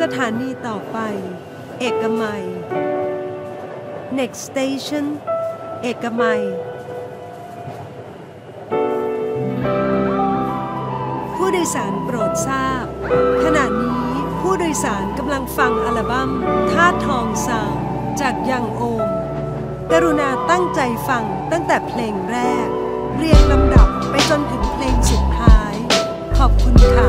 สถานีต่อไป เอกมัย next station เอกมัย ผู้โดยสารโปรดทราบ ขณะนี้ผู้โดยสารกำลังฟังอัลบั้มท่าทองสาวจากยังโอม กรุณาตั้งใจฟังตั้งแต่เพลงแรก เรียงลำดับไปจนถึงเพลงสุดท้าย ขอบคุณค่ะ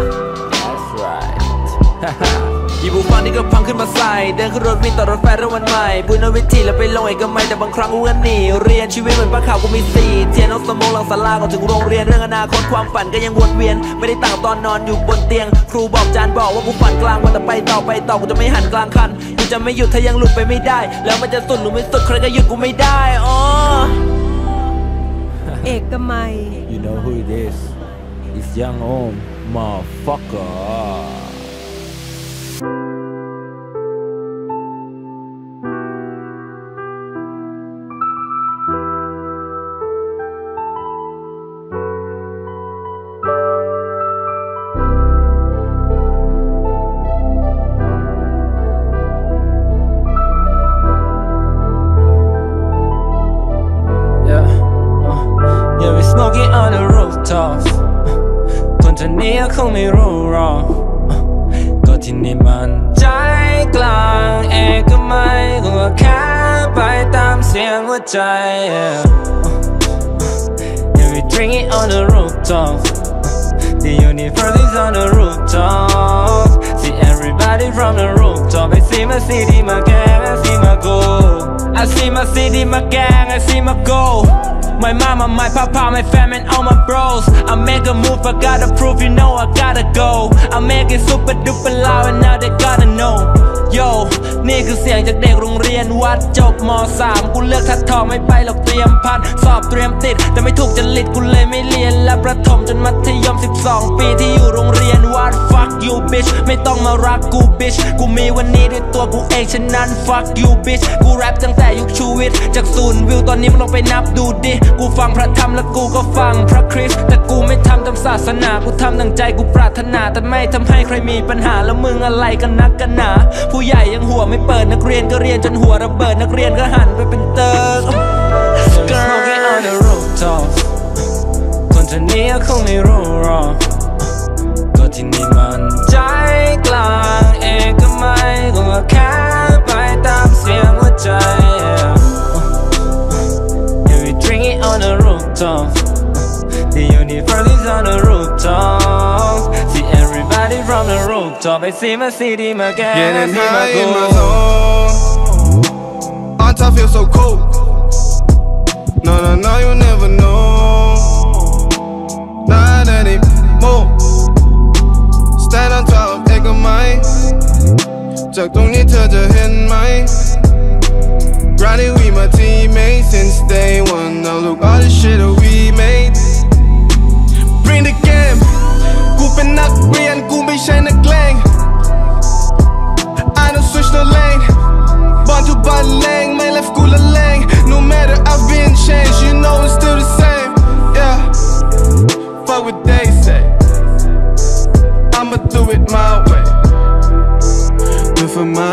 That's right ยิบหูฟังนี่ก็พังขึ้นมาใส่ เดินขึ้นรถวินต่อรถไฟระวันใหม่บุญนวิธีแล้วไปลงเอกมัยแต่บางครั้งกูก็หนีเรียนชีวิตเหมือนปลาขาวกูมีสี่เทียนน้องสมองหลังสลาก่อนถึงโรงเรียนเรื่องอนาคตความฝันก็ยังวนเวียน ไม่ได้ต่างตอนนอนอยู่บนเตียง ครูบอกจานบอกว่ากูฝันกลางวันแต่ไปต่อไปต่อกูจะไม่หันกลางคันกูจะไม่หยุดถ้ายังหลุดไปไม่ได้ แล้วมันจะสุดหรือไม่สุดใครก็หยุดกูไม่ได้อ๋อเอกมัย You know who it is It's Young Om motherfucker งไม่รู้หรอกก็ที่นี่มันใจกลางเอกมัยก็แค่ไปตามเสียงหัวใจ Yeah, yeah we drink it on the rooftop, The universe is on the rooftop. See everybody from the rooftop. I see my city, my gang, I see my goal. I see my city, my gang, I see my goal. My mama, my papa, my fam, and all my bros. I make a move, I gotta prove, you know I gotta go. I make it super duper loud, and now they gotta know. Yo นี่คือเสียงจากเด็กโรงเรียนวัดจบม .3 กูเลือกทัดทองไม่ไปหรอกเตรียมพันสอบเตรียมติด แต่ไม่ถูกจริตกูเลยไม่เรียน และประถมจนมัธยม 12 ปีที่อยู่โรงเรียนวัด fuck you bitch ไม่ต้องมารักกู bitch กูมีวันนี้ด้วยตัวกูเองฉะนั้น fuck you bitch กูแรปตั้งแต่ยุคชูวิทย์จากศูนย์วิวตอนนี้มึงลองไปนับดูดิ กูฟังพระธรรมและกูก็ฟังพระคริสต์แต่กูไม่ทำตามศาสนา กูทำดังใจกูปรารถนา แต่ไม่ทำให้ใครมีปัญหาแล้วมึงอะไรกันนักกันหนาผูู้ใหญ่ยังหัวไม่เปิดนักเรียนก็เรียนจนหัวระเบิดนักเรียนก็หันไปเป็นเติร์ก Smoking on the rooftop คนจะนี้คงไม่รู้หรอกก็ที่นี่มันใจกลางเอกมัยก็แค่ไปตามเสียงหัวใจ Yeah we drink it on the rooftop The universe is on the rooftop See everybody from the rooftop I see my city, my gang, I Getting see my high in my goal zone. On top, feel so cold. No, no, no, you never know. Not anymore. Stand on top, เอกมัยจากตรงนี้เธอจะเห็นไหม Grinding we my teammates since day one. Now look all the shit that we made. ยนกูไม่ใช่นักเลง I don't switch no lane. Born to bun lane, my left school a lane. No matter I've been changed, you know it's still the same. Yeah. Fuck what they say. I'ma do it my way. Do for my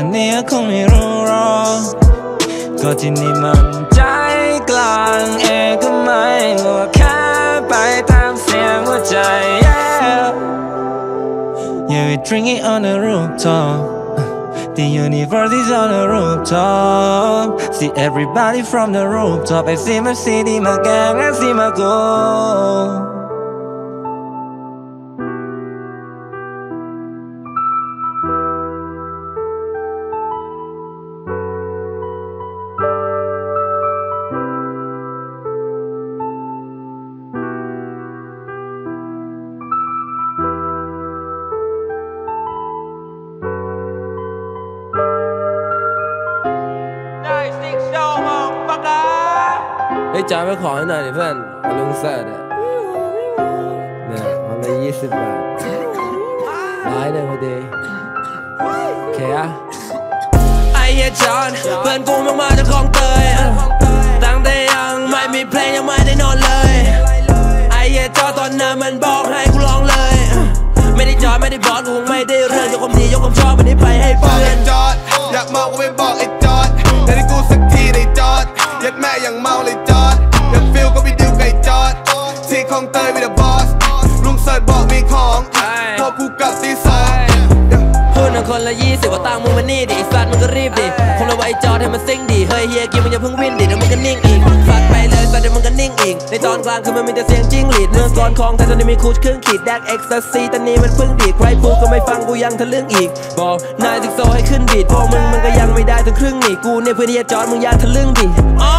จะนี้คงไม่รู้รอ ก็ที่นี่มันใจกลางเอก็ไมัยก็แค่ไปตามเสียงหัวใจ yeah Yeah we drink it on the rooftop The universe is on the rooftop See everybody from the rooftop I see my city, my gang, I see my goal ไปขอให้หน่อยดิเพื่อนลุงเสิร์ตอะเนี่ยวันละยี่สิบบาทร้ายเลยพอดีโอเคอะไอเฮียจอนเพื่อนกูมากมาจากคลองเตยตั้งแต่ยังไม่มีเพลงยังไม่ได้นอนเลย ไอเฮียจอนตอนนั้นมันบอกให้กูร้องเลย ไม่ได้จอดไม่ได้บอสกูคงไม่ได้เรื่องยกความดียกความชอบมันนี้ไปให้เพื่อไอ้นจอดอยากเมาก็ไปบอกไอ้จอดแต่ที่กูสักทีได้จอดยัดแม่อย่างเมาเลย คลองเตยมีแต่บอสลุงเสิร์ชบอกมีของพอกูกลับตีสองพูดหนึ่งคนละยี่สิบว่าตังค์มึงมานี่ดิไอ้สัตว์มึงก็รีบดิคงเลยว่าไอ้จอดให้มันซิ่งดิเฮ้ยเฮียกินมึงอย่าเพิ่งวิ่นดิเดี๋ยวมึงก็นิ่งอีกฟัดไปเลยสัตว์เดี๋ยวมึงก็นิ่งอีกในตอนกลางคือมันมีแต่เสียงจิ้งหรีดเมื่อก่อนของไทยตอนนี้มีคูชครึ่งขีดแดกเอ็กซ์ตาซีตอนนี้มันเพิ่งดีดใครพูดก็ไม่ฟังกูยังทะลึ่งอีกบอกนายสิกโซให้ขึ้นบีดพวกมึงมันก็ยังไม่ได้ถึงครึ่งนี่กูเนี่ยเพื่อนเฮียจอดมึงอย่าทะลึ่งดิอ๋อ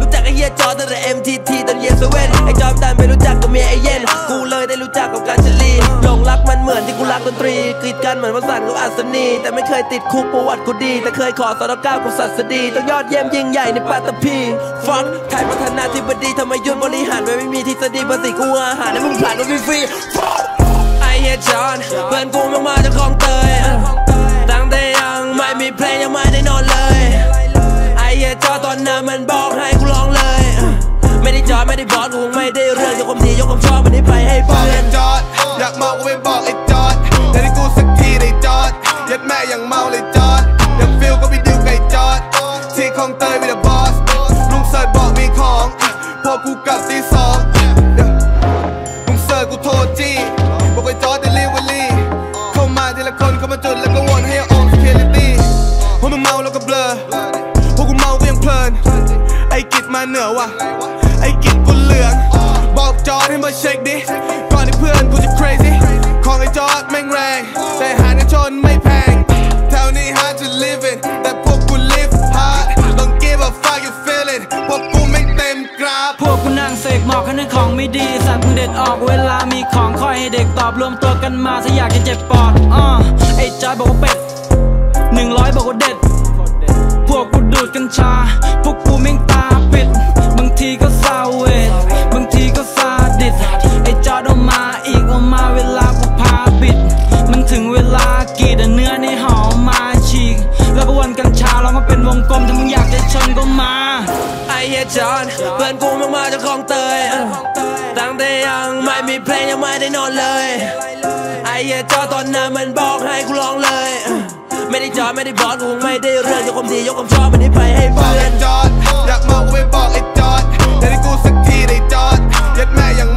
รู้จักไอ้เฮียจอดตั้งแต่ MTT ตอนเยสเว่นไอ้จอมดันไม่รู้จักกับ เมียไอเย็น กูเลยได้รู้จักกับการชลีหลงรักมันเหมือนที่กูรักดนตรีกรีดกันเหมือนวสันกับอัศนี แต่ไม่เคยติดคุกประวัติกูดี แต่เคยขอสารก้าวกับศัสดีต้องยอดเยี่ยมยิ่งใหญ่ในปัตตภีฟังไทยพัฒนาธิบดีทำไมยุนบริหารไว้ไม่มีทฤษฎีภาษีกูอาหารให้มึงผ่านมาฟรีไอเฮียจอนเพื่อนกูมากมาจากคลองเตยตั้งแต่ยังไม่มีเพลงยังไม่ได้นอนเลยไอเฮียจอนตอนนั้นมันบอกให้กูร้องเลย ไม่ได้จอดไม่ได้บอสกูคงไม่ได้ เรื่องยกความดียกความชอบมันนี้ไปให้บอกเพื่อไอ้นจอดอยากเมาก็ไปบอกไอ้จอดแต่ที่กูสักทีได้จอดยัดแม่อย่างเมาเลยจอดอย ดีสัตว์มึงเด็ดออกเวลามีของคอยให้เด็กตอบรวมตัวกันมาถ้าอยากจะเจ็บปอดอ้อไอ้จอยบอกว่าเป็ดหนึ่งร้อยบอกว่าเด็ด พวกกูดูดกัญชา พวกกูแม่งตาปิด บางทีก็ซาเวทบางทีก็ซาดิสไอ้จอดเอามาอีกเอามาเวลากูพาบิด มันถึงเวลากีดเนื้อในหอมมาฉีก แล้วก็วันกัญชาเรามาเป็นวงกลมถ้ามึงอยากจะชนก็มาไอเฮียจอนเพื่อนกูมากมาจากคลองเตย ตั้งแต่ยังไม่มีเพลงยังไม่ได้นอนเลยไอเฮียจอตอนนั้นมันบอกให้กูร้องเลย ไม่ได้จอไม่ได้บอสกูคงไม่ได้เรื่องยกความดียกความชอบมันนี้ไปให้บอกเพื่อไอ้นจอดอยากมาก็ไปบอกไอ้จอดแต่ที่กูสักทีได้จอดยัดแม่ยัง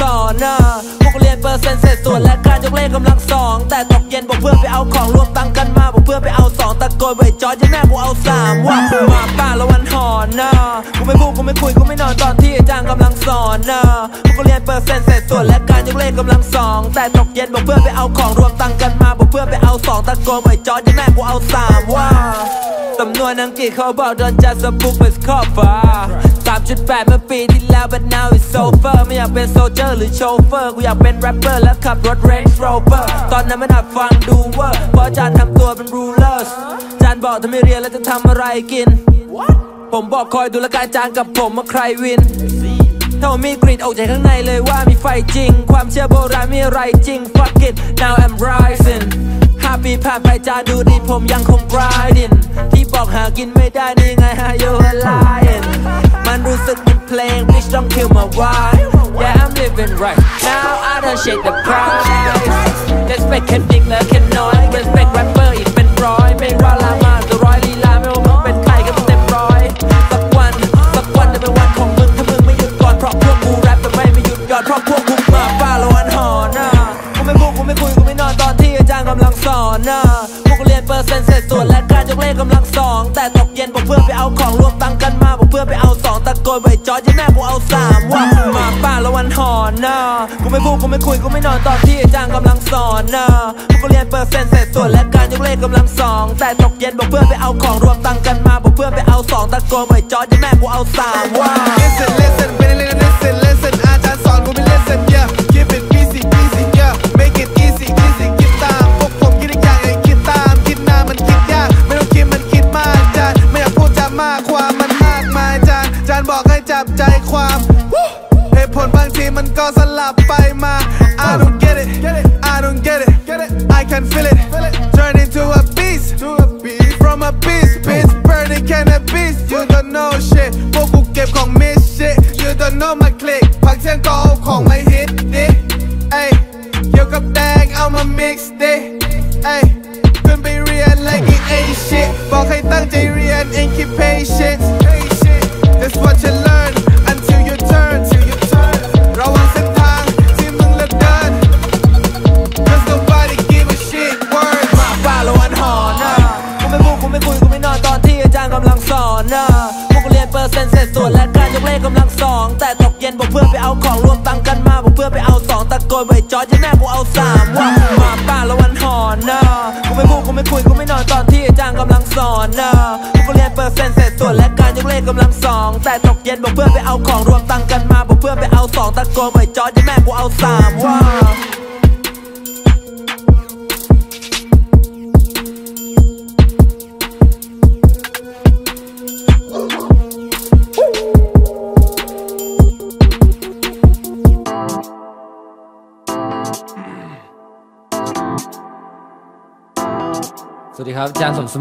สอนนะพวกกูเรียนเปอร์เซ็นต์เศษส่วนและการยกเลขกำลังสอง แต่ตกเย็นบอกเพื่อนไปเอาของรวมตังค์กันมาบอกเพื่อนไปเอาสองตะโกนไว้จอยังแม่กูเอาสามว่ะมาป้าละวันหอนนะกูไม่พูดกูไม่คุยกูไม่นอนตอนที่อาจารย์กำลังสอนนะพวกกูเรียนเปอร์เซ็นต์เศษส่วนและการยกเลขกำลังสองแต่ตกเย็นบอกเพื่อนไปเอาของรวมตังค์กันมาบอกเพื่อนไปเอาสองตะโกนไว้จอยังแม่กูเอาสามว่ะสำนวนอังกฤษเขาบอก don't judge a book by its cover 3.8 เมื่อปีที่แล้ว but now it's over ไม่อยากเป็น soldier หรือโชเฟอร์ กูอยากเป็นแรปเปอร์และขับรถ Range Rover ตอนนั้นไม่นับฟังดูเวอร์เพราะอาจารย์ทำตัวเป็น rulers อาจารย์บอกถ้าไม่เรียนแล้วจะทำอะไรกิน ผมบอกคอยดูแล้วกันจารย์กับผมว่าใคร win ถ้าผมมีกรีดออกจากข้างในเลยว่ามีไฟจริง ความเชื่อโบราณมีอะไรจริง fuck it now I'm rising ห้าปีผ่านไปจารย์ดูดิผมยังคง grinding ที่บอกหากินไม่ได้นี่ไง how you a lying มันรู้สึกเหมือนเพลง bitch don't kill my vibe yeah I'm living right now I don't shake the price respect แค่ดิกและแค่น้อย respect rapper อีกเป็นร้อย ไม่ว่าลามาจะร้อยลีลาไม่ว่ามึงเป็นใครก็เต็มร้อยสักวันสักวันจะเป็นวันของมึงถ้ามึงไม่หยุดก่อนเพราะพวกกูแรปแต่ไม่มีหยุดหย่อนเพราะพวกกูมาป้าละวันหอนนะกูไม่พูดกูไม่คุยกูไม่นอนตอนที่อาจารย์กำลังสอนนะ เปอร์เซ็นต์เสร็จส่วนและการยกเลขกำลังสองแต่ตกเย็นบอกเพื่อไปเอาของรวมตังกันมาบอกเพื่อไปเอาสองตะโกนไว้จอดยี่แม่กูเอาสามว่ามาป้าละวันหอนนะกูไม่พูดกูไม่คุยกูไม่นอนตอนที่อาจารย์กำลังสอนนะกูก็เรียนเปอร์เซ็นต์เสร็จส่วนและการยกเลขกำลังสองแต่ตกเย็นบอกเพื่อไปเอาของรวมตังกันมาบอกเพื่อไปเอาสองตะโกนไว้จอดยี่แม่กูเอาสามว่า Listen listen ไม่ได้เล่น listen listen อาจารย์สอนกูไม่ listen yeah team and cause a lot by my I don't get it, I don't get it, I can feel it, turn into a beast, from a beast, beast, burning cannabis, you don't know shit, focus keep on พวกกูเก็บของมิ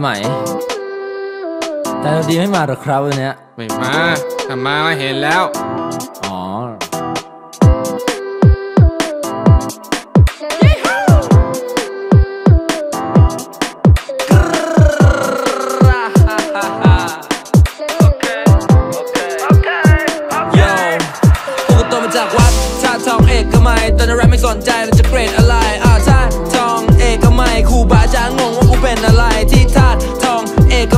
มัย แต่ดีไม่มาหรอครับวันนี้ไม่มาถ้ามาเห็นแล้ว อ๋อ Yo กูก็โตมาจากวัดชาทองเอกมัยตอนนั้นแรปไม่สนใจ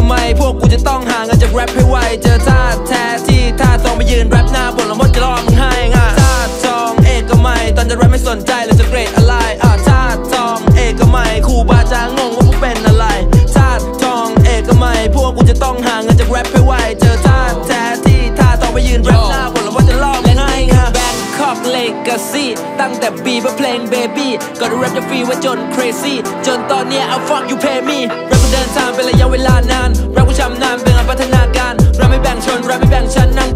ไมพวกกูจะต้องห่างกันจากแรปให้ไวเจอท่าแท้ที่ท่าทองไปยืนแรปหน้าบนแล้วมดจะล่อมึงให้ง่ะท่าทองเอกก็ไม่ตอนจะแรปไม่สนใจเลยจะเกรดอะไร เลกาซีตั้งแต่บีเพื่อเพลงเบบี้ก็ได้แรปจะฟรีไว้จน crazy จนตอนเนี้ย I'll fuck you pay me เรากูเดินทางเป็นระยะเวลานานเรากูชำนานเป็นการพัฒนาการเราไม่แบ่งชนเราไม่แบ่งชั้นนำ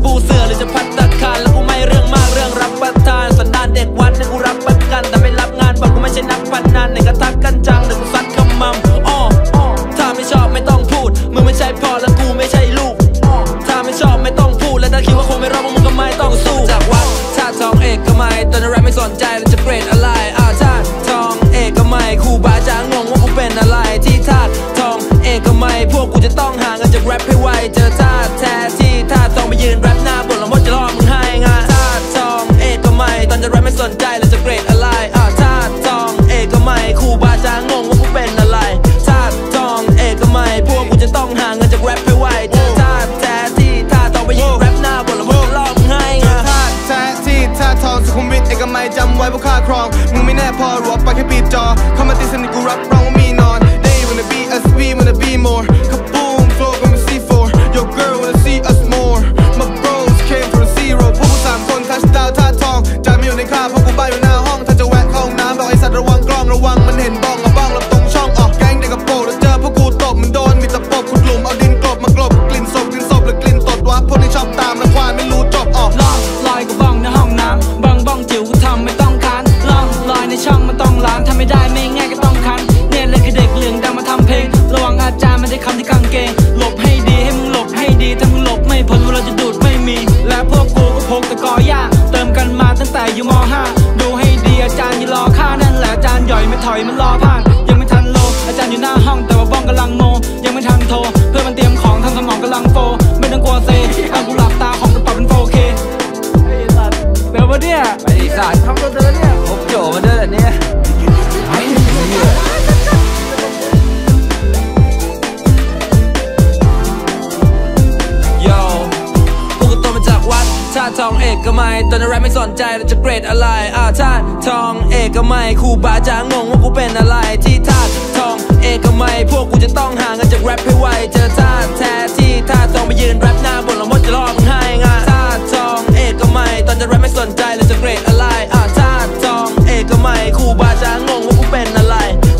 องเอกมัยครูบาอาจารย์งงว่ากูเป็นอะไรที่ธาตุทอง เอกมัยพวกกูจะต้องหาเงินจากแรปให้ไวเจอธาตุแท้ที่ธาตุทองไปยืนแรปหน้าบนหลังมดจะรอมึงให้งานธาตุทอง เอกมัยตอนจะแรปไม่สนใจเราจะเกรดอะไรอ่าธาตุทอง เอกมัยครูบาอาจางงว่ากูเป็นอะไร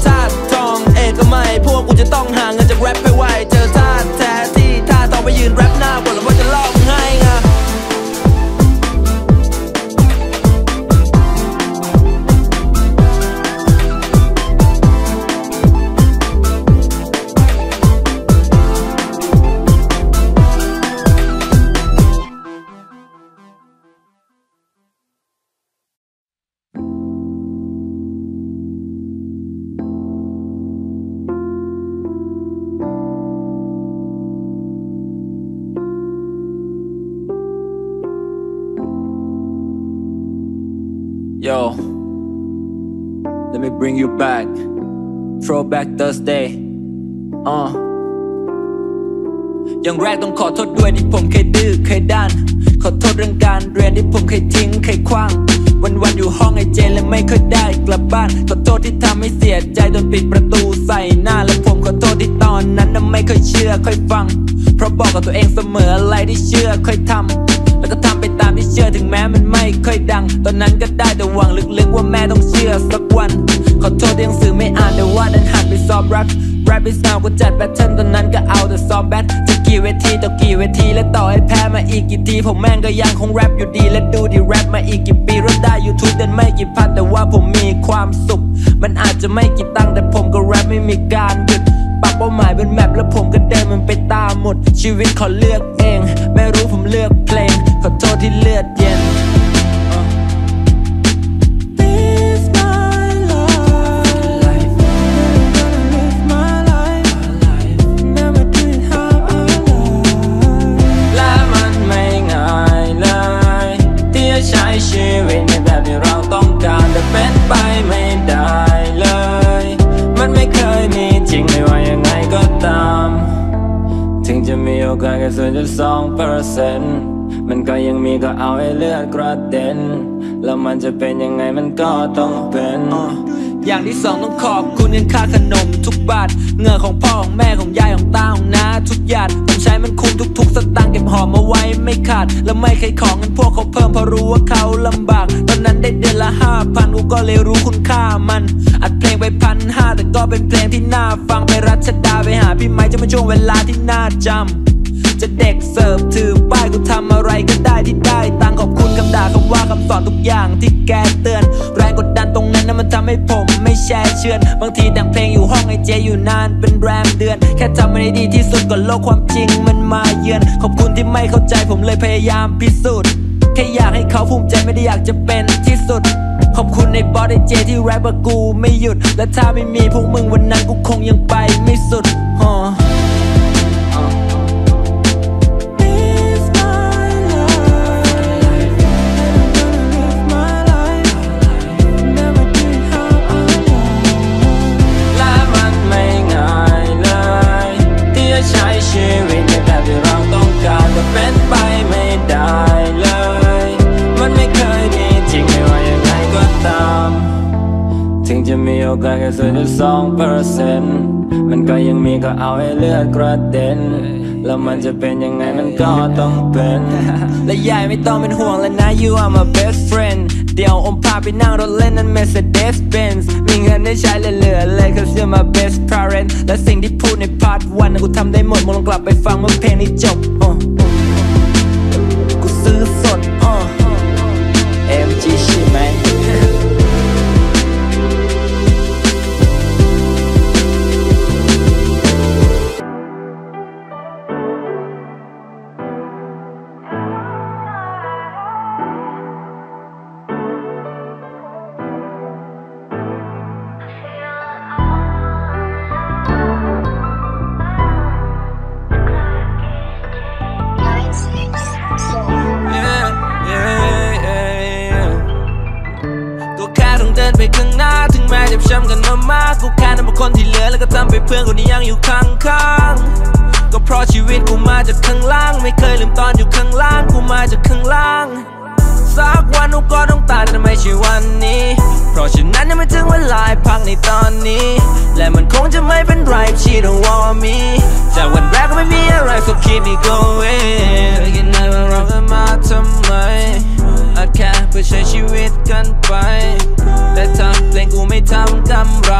ธาตุทอง เอกมัยพวกกูจะต้องหาเงินจากแรปให้ไวเจอธา Throwback Thursday. Uh. อย่างแรกต้องขอโทษด้วยที่ผมเคยดื้อเคยด้าน ขอโทษเรื่องการเรียนที่ผมเคยทิ้งเคยคว้าง วันวันอยู่ห้องไอเจและไม่เคยได้กลับบ้าน ขอโทษที่ทำให้เสียใจโดนปิดประตูใส่หน้า และผมขอโทษที่ตอนนั้นน่ะไม่เคยเชื่อค่อยฟัง เพราะบอกกับตัวเองเสมออะไรที่เชื่อค่อยทำแล้วก็ทำไปตามที่เชื่อถึงแม้มันไม่ค่อยดัง ตอนนั้นก็ได้แต่หวังลึกๆว่าแม่ต้องเชื่อสักวัน ขอโทษที่หนังสือไม่อ่านแต่ว่าดันหันไปซ้อมแรปแรปไปสาวก็จัด battle ตอนนั้นก็เอาแต่ซ้อม bat จะกี่เวทีต่อกี่เวทีและต่อให้แพ้มาอีกกี่ที ผมแม่งก็ยังคงแรปอยู่ดีและดูดิแรปมาอีกกี่ปีรถได้ YouTube เดินไม่กี่พันแต่ว่าผมมีความสุข มันอาจจะไม่กี่ตังค์แต่ผมก็แรปไม่มีการหยุดปักเป้าหมายบน map แล้วผมก็เดินมันไปตามหมุด ชีวิตขอเลือกเอง ไม่รู้ผมเลือกเพลง ขอโทษที่เลือดเย็น 92เปอร์เซนมันก็ยังมีก็เอาให้เลือดกระเด็น แล้วมันจะเป็นยังไงมันก็ต้องเป็นอย่างที่สองต้องขอบคุณเงินค่าขนมทุกบาทเงินของพ่อของแม่ของยายของตาของน้าทุกหยาดผมใช้มันคุ้มทุกๆ สตางค์เก็บหอมมาไว้ไม่ขาด และไม่เคยของเงินพวกเขาเพิ่มเพราะรู้ว่าเขาลำบาก ตอนนั้นได้เดือนละห้าพันกูก็เลยรู้คุณค่ามัน อัดเพลงไปพันห้าแต่ก็เป็นเพลงที่น่าฟังไปรัชดาไปหาพี่ไม้จะเป็นช่วงเวลาที่น่าจำ จะเด็กเสิร์ฟถือป้ายกูทำอะไรก็ได้ที่ได้ตังขอบคุณคำด่าคำว่าคำสอนทุกอย่างที่แกเตือน แรงกดดันตรงนั้นนะมันทำให้ผมไม่แช่เชือน บางทีแต่งเพลงอยู่ห้องไอเจอยู่นานเป็นแรมเดือน แค่ทำมันให้ดีที่สุดก่อนโลกความจริงมันมาเยือน ขอบคุณที่ไม่เข้าใจผมเลยพยายามพิสูจน์แค่อยากให้เขาภูมิใจไม่ได้อยากจะเป็นที่สุด ขอบคุณในบอสไอเจที่แรปกับกูไม่หยุด และถ้าไม่มีพวกมึงวันนั้นกูคงยังไปไม่สุดฮะ จะมีโอกาสแค่ส่วนจุดสองเปอร์เซ็นต์มันก็ยังมีก็เอาให้เลือดกระเด็นแล้วมันจะเป็นยังไงมันก็ต้องเป็น และยายไม่ต้องเป็นห่วงแล้วนะ you are my best friend เดี๋ยวโอมพาไปนั่งรถเล่นนั้น Mercedes Benz มีเงินได้ใช้เหลือๆเลย cause you're my best parent และสิ่งที่พูดใน part one กูทำได้หมดมึงลองกลับไปฟังเมื่อเพลงนี้จบ ดินไปข้างหน้า ถึงแม้เจ็บช้ำกันมามากกูแค่นั้นเป็นคนที่เหลือ แล้วก็ทำไปเพื่อนคนที่ยังอยู่ข้างๆ ก็เพราะชีวิตกูมาจากข้างล่าง ไม่เคยลืมตอนอยู่ข้างล่าง กูมาจากข้างล่าง สักวันกูก็ต้องตายแต่ไม่ใช่วันนี้ เพราะฉะนั้นยังไม่ถึงเวลาให้พักในตอนนี้ และมันคงจะไม่เป็นไร she don't want me จากวันแรกก็ไม่มีอะไร so keep me going เธอคิดไหนว่าเราจะมาทำไม I can't เพื่อใช้ชีวิตกันไป แต่ทำเพลงกูไม่ทำกำไร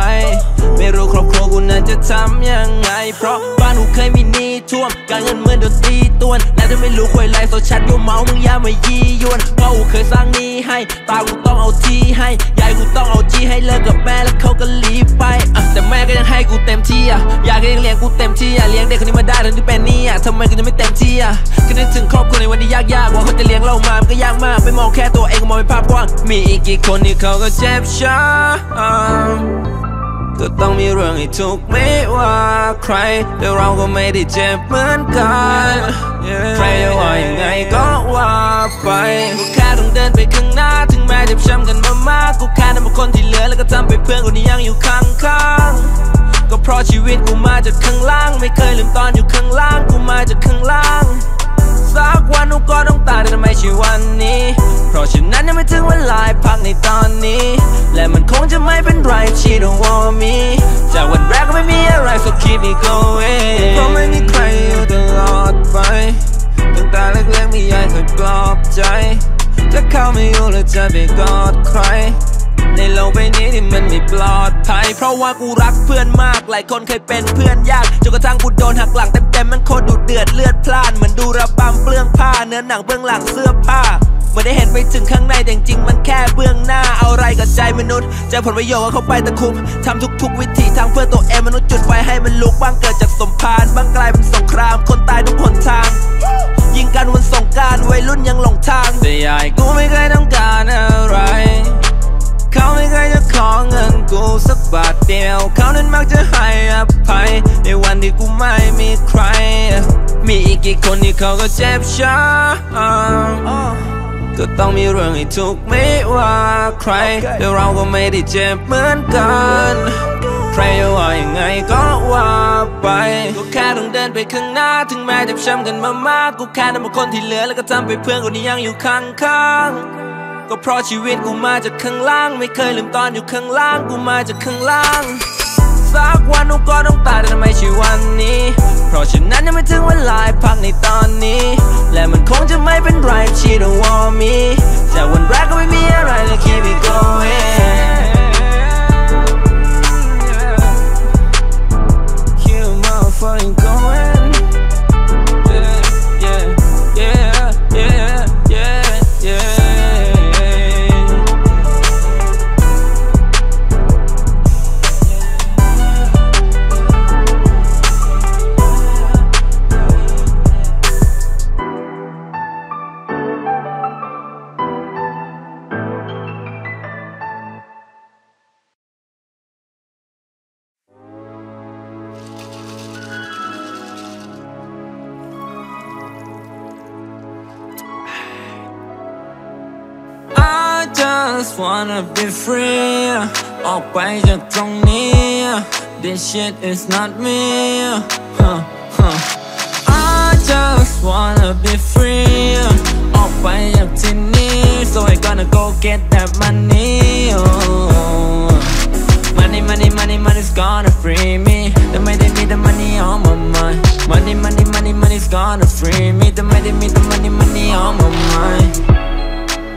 ไม่รู้ครอบครัวกูนั้นจะทำยังไง เพราะบ้านกูเคยมีหนี้ท่วม การเงินเหมือนโดนตีตวนและถ้าไม่รู้ควยไรโซชัดอยู่เมามึงอย่ามายี่ยวนพ่อกูเคยสร้างหนี้ให้ ตากูต้องเอาที่ให้ ยายกูต้องเอาจีให้เลิกกับแม่แล้วเขาก็ลีบไปอะแต่แม่ก็ยังให้กูเต็มที่อะยายก็ยังเลี้ยงกูเต็มที่อะเลี้ยงเด็กคนนี้มาได้ทั้งที่เป็นหนี้อะทำไมกูจะไม่เต็มที่อะคิดนึกถึงครอบครัวในวันที่ยากๆว่าเขาจะเลี้ยงเรามามันก็ยากมากไม่มองแค่ตัวเองมองเป็นภาพกว้าง มีอีกกี่คนที่เขาก็เจ็บช้ำก็ต้องมีเรื่องให้ทุกข์ไม่ว่าใคร แต่เราก็ไม่ได้เจ็บเหมือนกัน ใครจะว่ายังไงก็ว่าไปกูแค่ต้องเดินไปข้างหน้า ถึงแม้เจ็บช้ำกันมามากกูแค่นั้นเป็นคนที่เหลือแล้วก็ทำไปเพื่อนคนที่ยังอยู่ข้างๆก็เพราะชีวิตกูมาจากข้างล่าง ไม่เคยลืมตอนอยู่ข้างล่าง กูมาจากข้างล่าง สักวันกูก็ต้องตายแต่ไมช่วันนี้ เพราะฉะนั้นยังไม่ถึงเวลาพักในตอนนี้ และมันคงจะไม่เป็นไร she don't want me จากวันแรกก็ไม่มีอะไร so keep me going เพราะไม่มีใครอยู่ตลอดไปตั้งแต่เล็กๆไม่ยายเคยปลอบใจ ถ้าเขาไม่อยู่แล้วจะไปกอดใคร ในโลกใบนี้ที่มันไม่ปลอดภัย เพราะว่ากูรักเพื่อนมาก หลายคนเคยเป็นเพื่อนยากจนกระทั่งกูโดนหักหลังเต็มๆมันโคตรดุเดือดเลือดพล่านเหมือนดูระบำเปลืองผ้าเนื้อหนังเบื้องหลังเสื้อผ้าไมันได้เห็นไปถึงข้างในแต่จริงๆมันแค่เบื้องหน้าเอาไรกับใจมนุษย์ใจผลประโยชน์เข้าไปตะคุบทำทุกๆ วิธีทางเพื่อตัวเองมนุษย์จุดไฟให้มันลุกบ้างเกิดจากสมพานบ้างกลายเป็นสงครามคนตายทุกหนทาง ยิงกันวันสงกรารวัยรุ่นยังหลงทางแต่ยายกูไม่เคยต้องการอะไร เขาไม่เคยจะขอเงินกูสักบาทเดียว เขานั้นมักจะให้อภัย ในวันที่กูไม่มีใคร มีอีกกี่คนที่เขาก็เจ็บช้ำก็ต้องมีเรื่องให้ทุกข์ไม่ว่าใครแต่เราก็ไม่ได้เจ็บเหมือนกัน ใครจะว่ายังไงก็ว่าไป ก็แค่ต้องเดินไปข้างหน้า ถึงแม้เจ็บช้ำกันมามาก กูแค่นั้นเป็นคนที่เหลือแล้วก็ทำไปเพื่อนคนที่ยังอยู่ข้างๆ ก็เพราะชีวิตกูมาจากข้างล่าง ไม่เคยลืมตอนอยู่ข้างล่าง กูมาจากข้างล่างสักวันกูก็ต้องตายแต่ทำไมช่วันนี้ เพราะฉะนั้นยังไม่ถึงเวลาพักในตอนนี้ และมันคงจะไม่เป็นไร she don't want me จากวันแรกก็ไม่มีอะไรเลย keep it going Keep it motherfucking wanna be free ออกไปจากตรงนี้ This shit is not me huh, huh. I just wanna be free ออกไปจากที่นี่ So I gonna go get that money oh. Money, money, money, money's gonna free me The money, me, the money on my mind Money, money, money, money's gonna free me The money, me, the money, money on my mind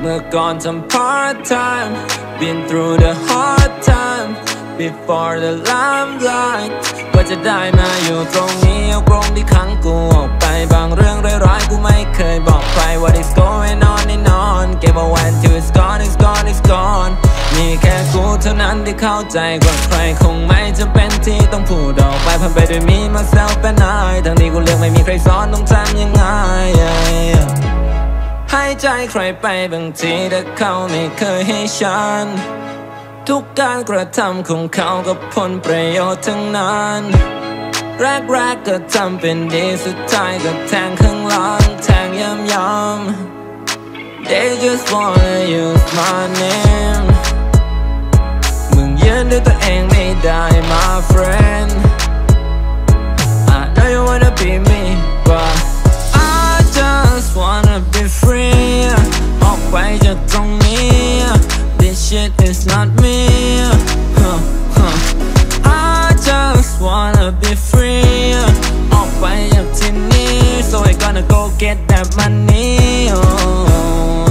เมื่อก่อนทำ part time Been through the hard time Before the limelight กว่าจะได้มาอยู่ตรงนี้เอากรงที่ขังกูออกไปบางเรื่องร้ายๆกูไม่เคยบอกใคร What is going on and on Game of one till it's gone it's gone it's gone มีแค่กูเท่านั้นที่เข้าใจกว่าใครคงไม่จำเป็นที่ต้องพูดออกไปผ่านไปด้วยมี myself and I ทั้งนี้กูเลือกไม่มีใครสอนต้องทำยังไง ให้ใจใครไปบางทีแต่เขาไม่เคยให้ฉัน ทุกการกระทำของเขาก็ผลประโยชน์ทั้งนั้น แรกๆกก็ทำเป็นดีสุดท้ายก็แทงข้างหลังแทงย้ำๆ They just wanna use my name มึงยืนด้วยตัวเองไม่ได้ my friend I know you wanna be me but just wanna be free. ออกไปจากตรงนี้ This shit is not me. Huh, huh. I just wanna be free. ออกไปจากที่นี่ So I gonna go get that money. Oh.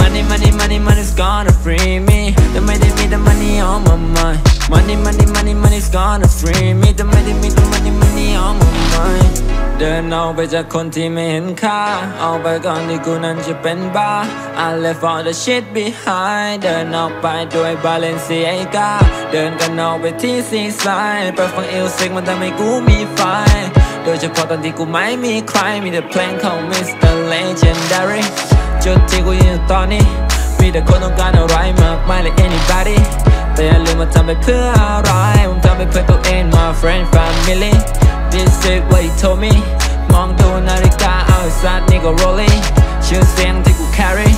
Money, money, money, money's gonna free me. The money me, the money on my mind. Money, money, money, money's gonna free me. The money, me, the money, money on my mind. เดินออกไปจากคนที่ไม่เห็นค่า เอาไปก่อนที่กูนั้นจะเป็นบ้า I left all the shit behind เดินออกไปด้วยบาเลนเซียกาเดินกันออกไปที่ซีไซด์ไปฟังเอลซิกมันทำให้กูมีไฟ โดยเฉพาะตอนที่กูไม่มีใคร มีแต่เพลงของ Mr. Legendary จุดที่กูยืนตอนนี้ มีแต่คนต้องการอะไรมากมายเลย anybody แต่อย่าลืมมาทำไปเพื่ออะไรผมทำไปเพื่อตัวเอง my friend family This is what he told me มองดูนาฬิกาเอาไอ้สัตว์นี่ก็ rolling ชื่อเสียงที่กู carry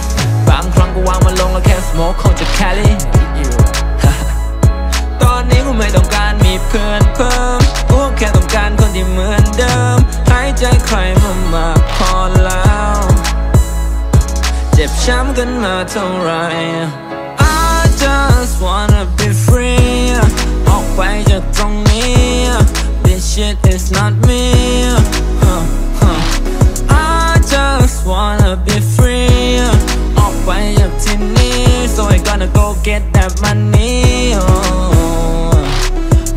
บางครั้งกูวางมันลงแล้วแค่ smoke คงจะ carry ตอนนี้กูไม่ต้องการมีเพื่อนเพิ่มกูแค่ต้องการคนที่เหมือนเดิม หายใจใครมามากพอแล้ว เจ็บช้ำกันมาเท่าไหร่ I just wanna be free ออกไปจากตรงนี้ shit is not me Huh, huh. I just wanna be free ออกไปจากที่นี่ So I gonna go get that money oh.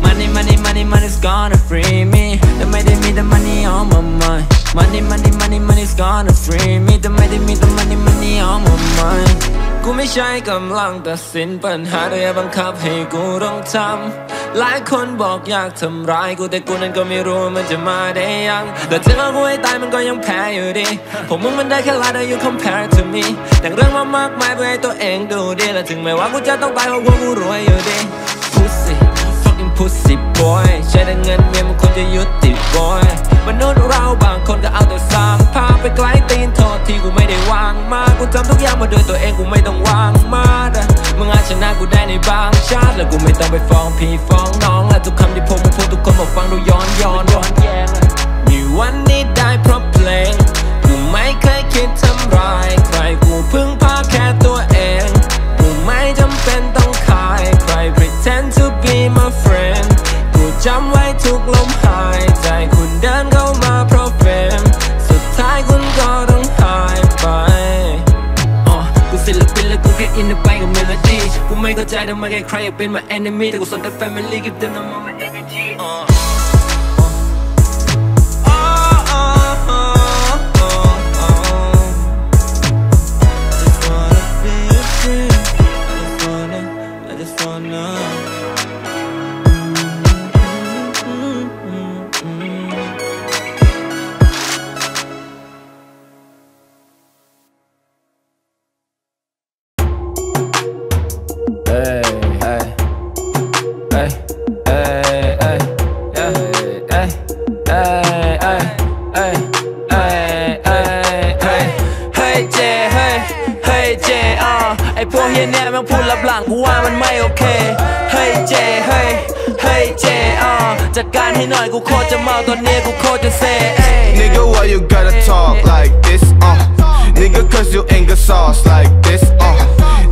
Money, money, money, money's gonna free me แต่ไม่ได้มีแต่ money on my mind Money, money, money, money's gonna free me แต่ไม่ได้มีแต่ money, money on my mind กูไม่ใช่กำลังตัดสินปัญหาโดยบังคับให้กูต้องทำ หลายคนบอกอยากทำร้ายกูแต่กูนั้นก็ไม่รู้มันจะมาได้ยัง แต่ถึงเอากูให้ตายมันก็ยังแพ้อยู่ดี ผมมึงมันได้แค่ลาดอายุ compare to me แต่งเรื่องมามากมายเพื่อให้ตัวเองดูดี และถึงแม้ว่ากูจะต้องตายเพราะว่ากูรวยอยู่ดี Pussy fucking pussy boy ใช้แต่เงินเมียมันควรจะยุติ boy มนุษย์เราบางคนก็เอาแต่สร้างภาพไปไกลตีนโทษที่กูไม่ได้วางมา กูทำทุกอย่างมาด้วยตัวเองกูไม่ต้องวางมาดะ มึงอาจชนะกูได้ในบางชาติและกูไม่ต้องไปฟ้องพี่ฟ้องน้องและทุกคำที่ผมมึงพูดทุกคนบอกฟังดูย้อนย้อนย้อนแย้งมีวันนี้ได้เพราะเพลง กูไม่เคยคิดทำร้ายใครกูพึ่งพาแค่ตัวเอง the tide of my get cry in my enemy. They go on the family, give them the moment energy. พวกเฮียเนี่ยแม่งพูดลับหลังกูว่ามันไม่โอเค Hey J, hey, hey, J อะจัดการให้หน่อยกูโคตรจะเมาตอนนี้กูโคตรจะเซ่ Nigga, why you gotta talk like this? Uh, nigga, cause you ain't got sauce like this. Uh,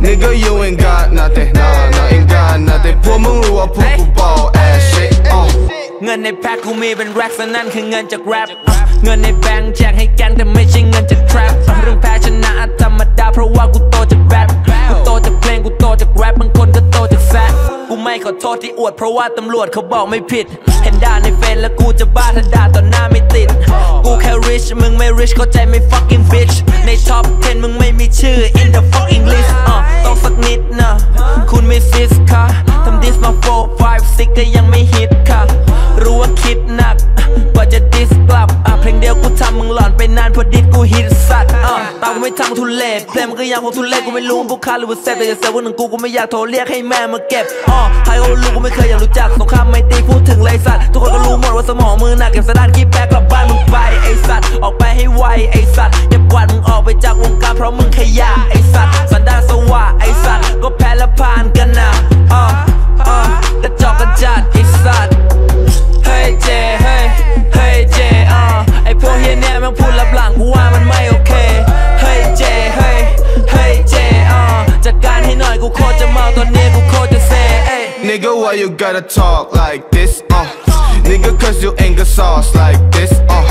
nigga, you ain't got nothing. Nah, nah, ain't got nothing. พวกมึงรู้ว่าพวกกู ball ass shit. Uh. เงินในแพ็คกูมีเป็นแร็กซะนั่นคือเงินจากแรปอะเงินในแบงค์แจกให้แก๊งแต่ไม่ใช่เงินจากทรัพเรื่องแพ้ชนะธรรมดาเพราะว่ากูโตจากแรป ไม่ขอโทษที่อวด เพราะว่าตำรวจเขาบอกไม่ผิด เห็นด่าในเฟซแล้วกูจะบ้าถ้าด่าต่อหน้าไม่ติด กูแค่ rich มึงไม่ rich เข้าใจไม่ fucking bitch ใน top 10 มึงไม่มีชื่อ in the fucking list อะต้องสักนิดนะ คุณไม่ซิสค่ะทำ this มา4 5 6ก็ยังไม่ฮิตค่ะ รู้ว่าคิดหนักกว่าจะดิสกลับอะเพลงเดียวกูทำมึงหลอนไปนานพอดิสกูฮิตสัตว์อะตากูไม่ทำทุเลศเพลงมันก็ยังคงทุเลศกูไม่รู้ว่าพวกค้าหรือว่าเซฟแต่จะเซฟว่าหนึ่งกูกูไม่อยากโทรเรียกให้แม่มาเก็บอ่อใครก็รู้กูไม่เคยอยากรู้จักสงครามไม่ตีพูดถึงเลยสัตว์ทุกคนก็รู้หมดว่าสมองมือหนักเก็บสะดานขี้แป๊กกลับบ้านมึงไปไอสัตว์ออกไปให้ไวไอสัตว์อย่ากวาดมึงออกไปจากวงการเพราะมึงขยะไอสัตว์สันดานสวะไอสัตว์ก็แพ้และผ่านกันนะอ่ออ่อกระจอกกระจัดไอสัตว์ ฮ้ยเจเฮ้ยเฮ้ยเจอะไอพวกเฮียเนี่ยแม่งพูดลับหลังกูว่ามันไม่โอเคเฮ้ยเจเฮ้ยเฮ้ยเจอะจัดการให้หน่อยกูโคตรจะเมาตอนนี้กูโคตรจะเซ่เอ้ย Nigga, why you gotta talk like this? Uh, nigga, cause you ain't got sauce like this. Uh,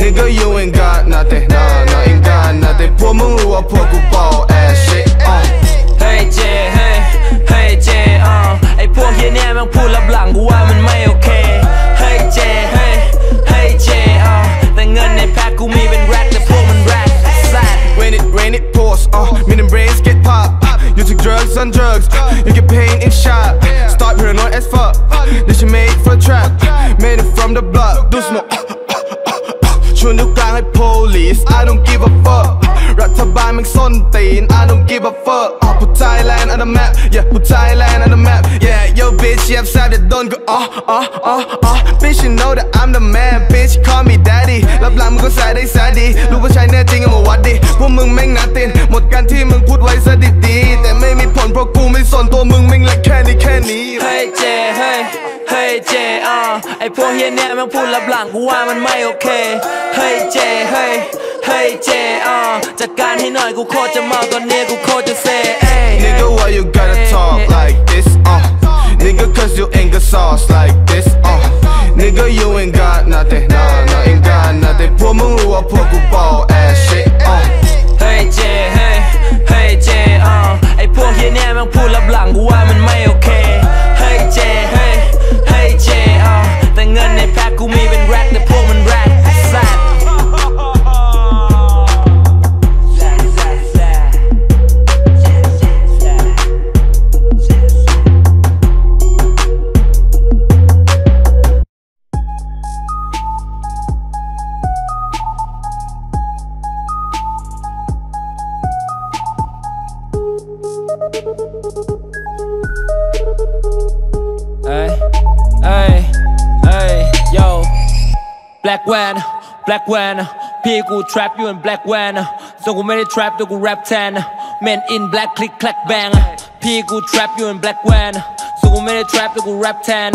nigga, you ain't got nothing. Nah, nah, ain't got nothing. พวกมึงรู้ว่าพวกกู ball ass shit. Uh. เฮ้ยเจเฮ้ยเฮ้ยเจอะไอพวกเฮียเนี่ยแม่งพูดลับหลังกูว่ามันไม่โอเค Jan, hey, hey Jan, uh, แต่เงินในแพ็คกูมีเป็นแร็คแต่พวกมันแร็ค slap. When it rain it pours, uh, me them get pop You took drugs on drugs, you get pain in shot Start paranoid as fuck, this shit made for a trap. Made it from the block, do smoke uh, uh, ชวนทุกกลางให้ police I don't give a fuck รัฐบาลมันส้นตีน I don't give a fuck อะ put Thailand on the map yeah put Thailand on the map yeah yo bitch yeah upside the don't go ah ah ah ah bitch you know that I'm the man bitch call me daddy รับหลังมึงก็ใส่ได้แสนดีรู้ว่าใช่แน่จริงก็มาวัดดิพวกมึงแม่งหนาตินหมดกันที่มึงพูดไว้ซะดีๆแต่ไม่มีผลเพราะกูไม่สนตัวมึงแม่งเล็กแค่นี้แค่นี้เฮ้ยเจเฮ้ย เฮ้ยเจอ่าไอพวกเฮียเนี่ยแม่งพูดลับหลังกูว่ามันไม่โอเคเฮ้ยเจเฮ้ยเฮ้ยเจอ่าจัดการให้หน่อยกูโคตรจะเมาตอนนี้กูโคตรจะเซเอ้ย Nigga, why you gotta talk like this? Uh, nigga, cause you ain't got sauce like this. Uh, nigga, you ain't got nothing. Nah, nah, ain't got nothing. พวกมึงรู้ว่าพวกกู ball ass shit. Uh. เฮ้ยเจเฮ้ยเฮ้ยเจอ่าไอพวกเฮียเนี่ยแม่งพูดลับหลังกูว่ามันไม่โอเคเฮ้ยเจเฮ้ย เจแต่เงินในแพ็คกูมีเป็นแร็คแต่พวกมันแร็ black van black van พี่กู trap อยู่ in black van ส่วนกูไม่ได้ trap แต่กู rap แทน men in black click clack bang พี่กู trap อยู่ in black van ส่วนกูไม่ได้ trap แต่กู rap แทน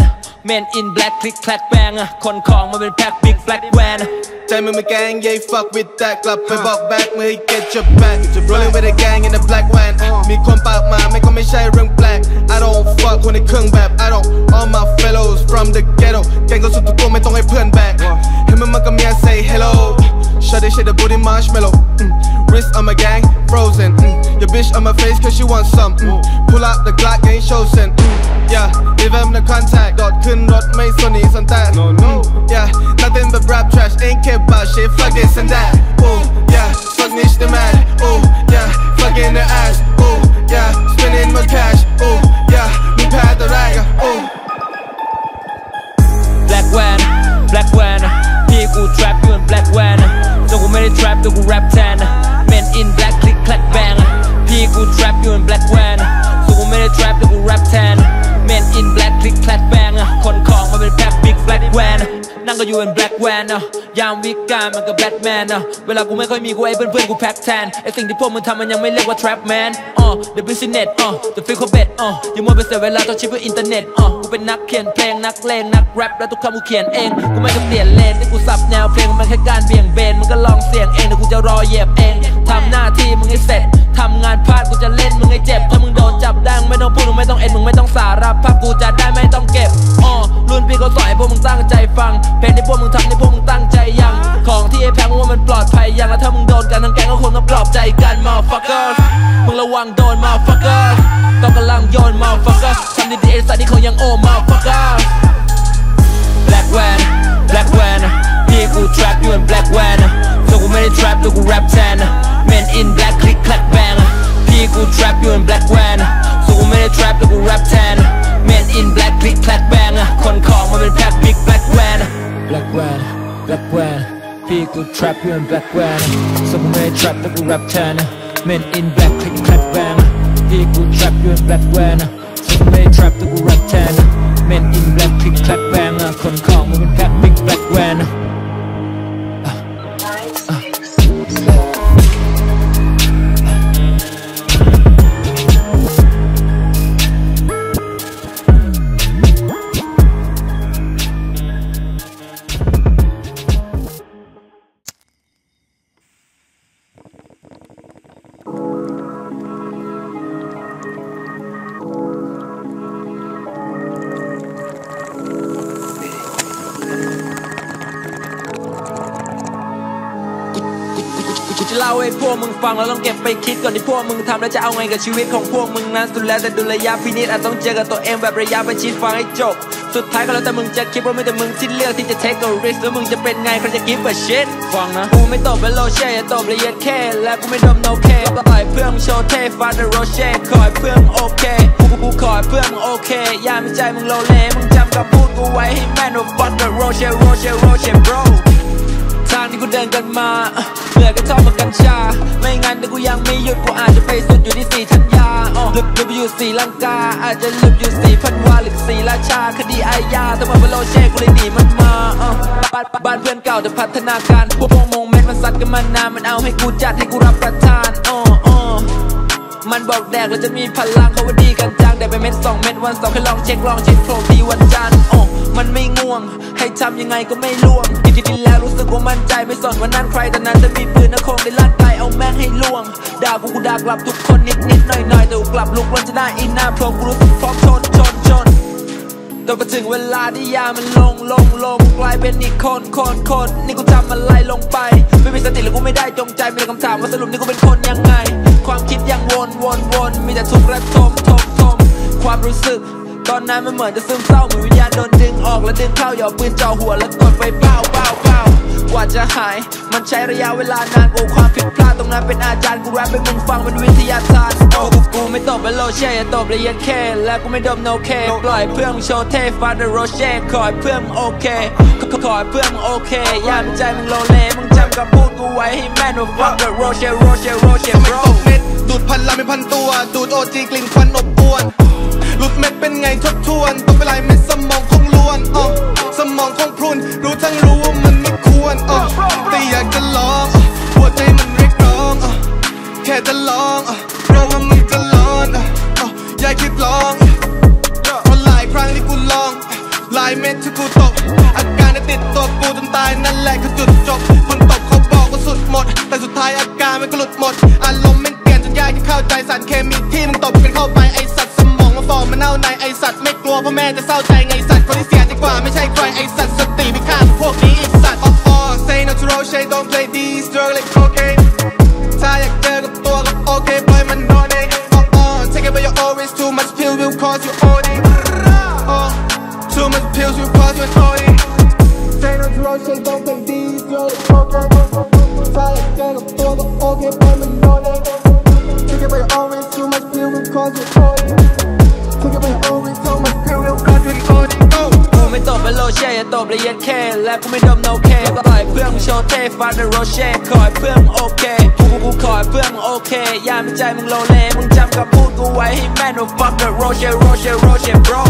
men in black click clack bang คนของมันเป็นแพ็ค big black van ใจ มึงมาแกงยัย fuck with that กลับไปบอก back มึงให้ get your back rolling with a gang in the black van มีคนปากมาไม่ก็ไม่ใช่เรื่องแปลก I don't fuck คนในเครื่องแบบ I don't all my fellows from the ghetto แกงก็สุดตัวไม่ต้องให้เพื่อนแบกเห็นมันมันก็เมีย say hello Shut this shit the booty marshmallow. Wrist on my gang frozen mm. Your bitch on my face cause she want some mm. Pull out the Glock ain't chosen mm. Yeah leave him the contact ดอดขึ้นรถไม่สนนีสนแต่ no no yeah nothing but rap trash ain't care about shit fuck this and that oh yeah fuck niche the man oh yeah fuck in the ass oh yeah spending my cash oh yeah มีแพ้แต่แรกอะ oh black van black van พี่กู trap อยู่ in black van ส่วนกูไม่ได้ trap แต่กู rap แทน men in black click clack bang พี่กู trap อยู่ in black van ส่วนกูไม่ได้ trap แต่กู rap แทน men in black click clack bang คนของมันเป็นแพ็ค big black van นั่งก็อยู่ in black van ยามวิกาลมันก็ Batman เวลากูไม่ค่อยมีกูไอ้เพื่อนๆกูแพ็คแทนไอ้สิ่งที่พวกมึงทำมันยังไม่เรียกว่า trap man อ๋อ the business อ๋อ the feel เขาเบ็ดอ๋อย่ามัวไปเสียเวลาต้องชิปเพื่ออินเทอร์เน็ตอ๋อกูเป็นนักเขียนเพลงนักเลงนักแรปและทุกคำกูเขียนเองกูไม่ต้องเปลี่ยนเลนที่กูสับแนวเพลงมันแค่การเบี่ยงเบนมึงก็ลองเสียงเองแต่กูจะรอเหยียบเองทำหน้าที่มึงให้เสร็จทำงานพลาดกูจะเล่นมึงให้เจ็บถ้ามึงโดนจับดังไม่ต้องพูดมึงไม่ต้องเอ็นมึงไม่ต้องสารับภาพกูจะได้ไม่ต้องเก็บอ๋อรุ่นพี่เขาสอนให้พวกมึงตั้งใจฟังเพลงที่พวกมึงทำนี่พวกมึงตั้งใจยัง ของที่ไอ้แพงว่ามันปลอดภัยยังแล้วถ้ามึงโดนกันทั้งแก๊งก็คงต้องปลอบใจกัน motherfuckers มึงระวังโดน motherfuckers ต้องกำลังโยน motherfuckers ทำดีๆไอ้สัตว์ที่เขายังโอ้ motherfuckers black van black van พี่กู trap อยู่ in black van ส่วนกูไม่ได้ trap แต่กู rap แทน men in black click clack bang พี่กู trap อยู่ in black van ส่วนกูไม่ได้ trap แต่กู rap แทน men in black click clack bang คนของมันเป็นแพ็ค big black van black van black van พี่กู trap อยู่ in black van ส่วนกูไม่ได้ trap แต่กู rap แทน men in black click clack bang พี่กู trap อยู่ in black van ส่วนกูไม่ได้ trap แต่กู rap แทน men in black click clack bang คนของมันเป็นแพ็ค big black van ฟังแล้วต้องเก็บไปคิดก่อนที่พวกมึงทำแล้วจะเอาไงกับชีวิตของพวกมึงนั้นสุดแล้วแต่ดูระยะพินิจอาจต้องเจอกับตัวเองแบบระยะประชิดฟังให้จบ สุดท้ายก็แล้วแต่มึงจะคิดว่าไม่แต่มึงที่เลือกที่จะ take a risk แล้วมึงจะเป็นไงใครจะ give a shit ฟังนะกูไม่ตบเป็นโลเช่อย่าตบละเอียดแค่และกูไม่ดม no เคปล่อยเพื่อนมึงโชว์เท่ฟาดโรเช่ขอให้เพื่อนมึงโอเคกูกูขอให้เพื่อนมึงโอเคยามใจมึงโลเลมึงจำคำพูดกูไว้ให้แม่นว่า fuck the roche roche roche bro ทางที่กูเดินกันมา เหนื่อยก็ชอบมากัญชา ไม่งั้นถ้ากูยังไม่หยุดกูอาจจะไปสุดอยู่ที่สี่ทันยาอ๋อลึกลึกอยู่สี่ลังกา อาจจะลึกอยู่สี่พันวาหรือสี่ราชา คดีอาญาทั้งหมดเป็นโลเช่กูเลยหนีมันมาอ๋อบ้านบ้านเพื่อนเก่าแต่พัฒนาการพวกพวกโมเมนมันซัดกันมานานมันเอาให้กูจัดให้กูรับประทานอ๋ออ๋อ มันบอกแดกแล้วจะมีพลังเขาว่าดีกันจังแต่ไปเม็ดสองเม็ดวันสองแค่ลองเช็คลองเช็คโปรตีวันจันทร์โอ้มันไม่ง่วง ให้ทำยังไงก็ไม่ล่วงกินกินแล้วรู้สึกว่ามั่นใจไม่สนว่านั่นใครแต่นั้นจะมีปืนนะคงได้ลั่นไกลเอาแม่งให้ล่วงด่ากูกูด่ากลับทุกคนนิดนิดหน่อยหน่อยแต่กูกลับลุกวันจะได้อินหน้าพรมกูรู้สึกพร้อมชน จนมาถึงเวลาที่ยามันลงลงลงกลายเป็นอีกคนคนคนนี่กูทำอะไรลงไป ไม่มีสติหรือกูไม่ได้จงใจมีแต่คำถามว่าสรุปนี่กูเป็นคนยังไง ความคิดยังวนวนวนมีแต่ทุกข์ระทมทมทมความรู้สึก ตอนนั้นมันเหมือนจะซึมเศร้าเหมือนวิญญาณโดนดึงออกแล้วดึงเข้าหยอดปืนจ่อหัวแล้วกดไปเป้าเป้าเป้ากว่าจะหาย มันใช้ระยะเวลานานโอ้ความผิดพลาดตรงนั้นเป็นอาจารย์กูแรปให้มึงฟังเป็นวิทยาทานโอ้กูกูไม่ตบเป็นโลเช่ยตบละเอียดแค่และกูไม่ดมโนเคปล่อยเพื่อนมึงโชว์เท่ฟาดโรเช่ขอให้เพื่อนมึงโอเคขอขอให้เพื่อนมึงโอเคยามใจมึงโลเลมึงจำคำพูดกูไว้ให้แม่นว่า fuck the roche roche roche ไม่ bro ตกเม็ดดูดพันลำเป็นพันตัว ดูดโอจีกลิ่นควันอบอวน หลุดเม็ดเป็นไงทบทวนต้องเป็นไรเม็ดสมองคงล้วนอะสมองคงพรุนรู้ทั้งรู้ว่ามันไม่ควรอะแต่อยากจะลองอะหัวใจมันเรียกร้องอะแค่จะลองอะเพราะว่ามึงจะร้อนอะอะอย่าคิดลองเพราะหลายครั้งที่กูลองหลายเม็ดที่กูตกอาการได้ติดตัวกูจนตายนั่นแหละคือจุดจบคนตกเขาบอกว่าสุดหมด แต่สุดท้ายอาการมันก็หลุดหมดอารมณ์มันเปลี่ยนจนยากจะเข้าใจสารเคมีที่มึงตบกันเข้าไปไอสัตว์ สมองมาฟองมันเน่าในไอสัตว์ไม่กลัวพ่อแม่จะเศร้าใจไงสัตว์คนที่เสียดีกว่าไม่ใช่ใครไอสัตว์สติไม่ฆ่าพวกนี้ไอสัตว์ oh oh say no to roll shade don't play these drugs like cocaine ถ้าอยากเจอกับตัวก็โอเคปล่อยมันนอนเอง oh oh take it but you're always too much pill will cause you OD oh too much pills will cause you an OD say no to roll shade don't play these drugs like cocaine ถ้าอยากเจอกับตัวก็โอเคปล่อยมันนอนเอง take it but you're always too much pill will cause you OD take it but you're always too much pill will cause you OD oh กูไม่ตบเป็นโรเช่อย่าตบเลยเอียดแค่และกูไม่ดมโนเคปล่อยเพื่อนมึงโชว์เท่ฟันในโรเช่คอยเพื่อนมึงโอเคกูกูกูขอยเพื่อนมึงโอเคยามใจมึงโลเลมึงจำกับพูดกูไว้ให้แม่นว่า fuck the roche roche roche bro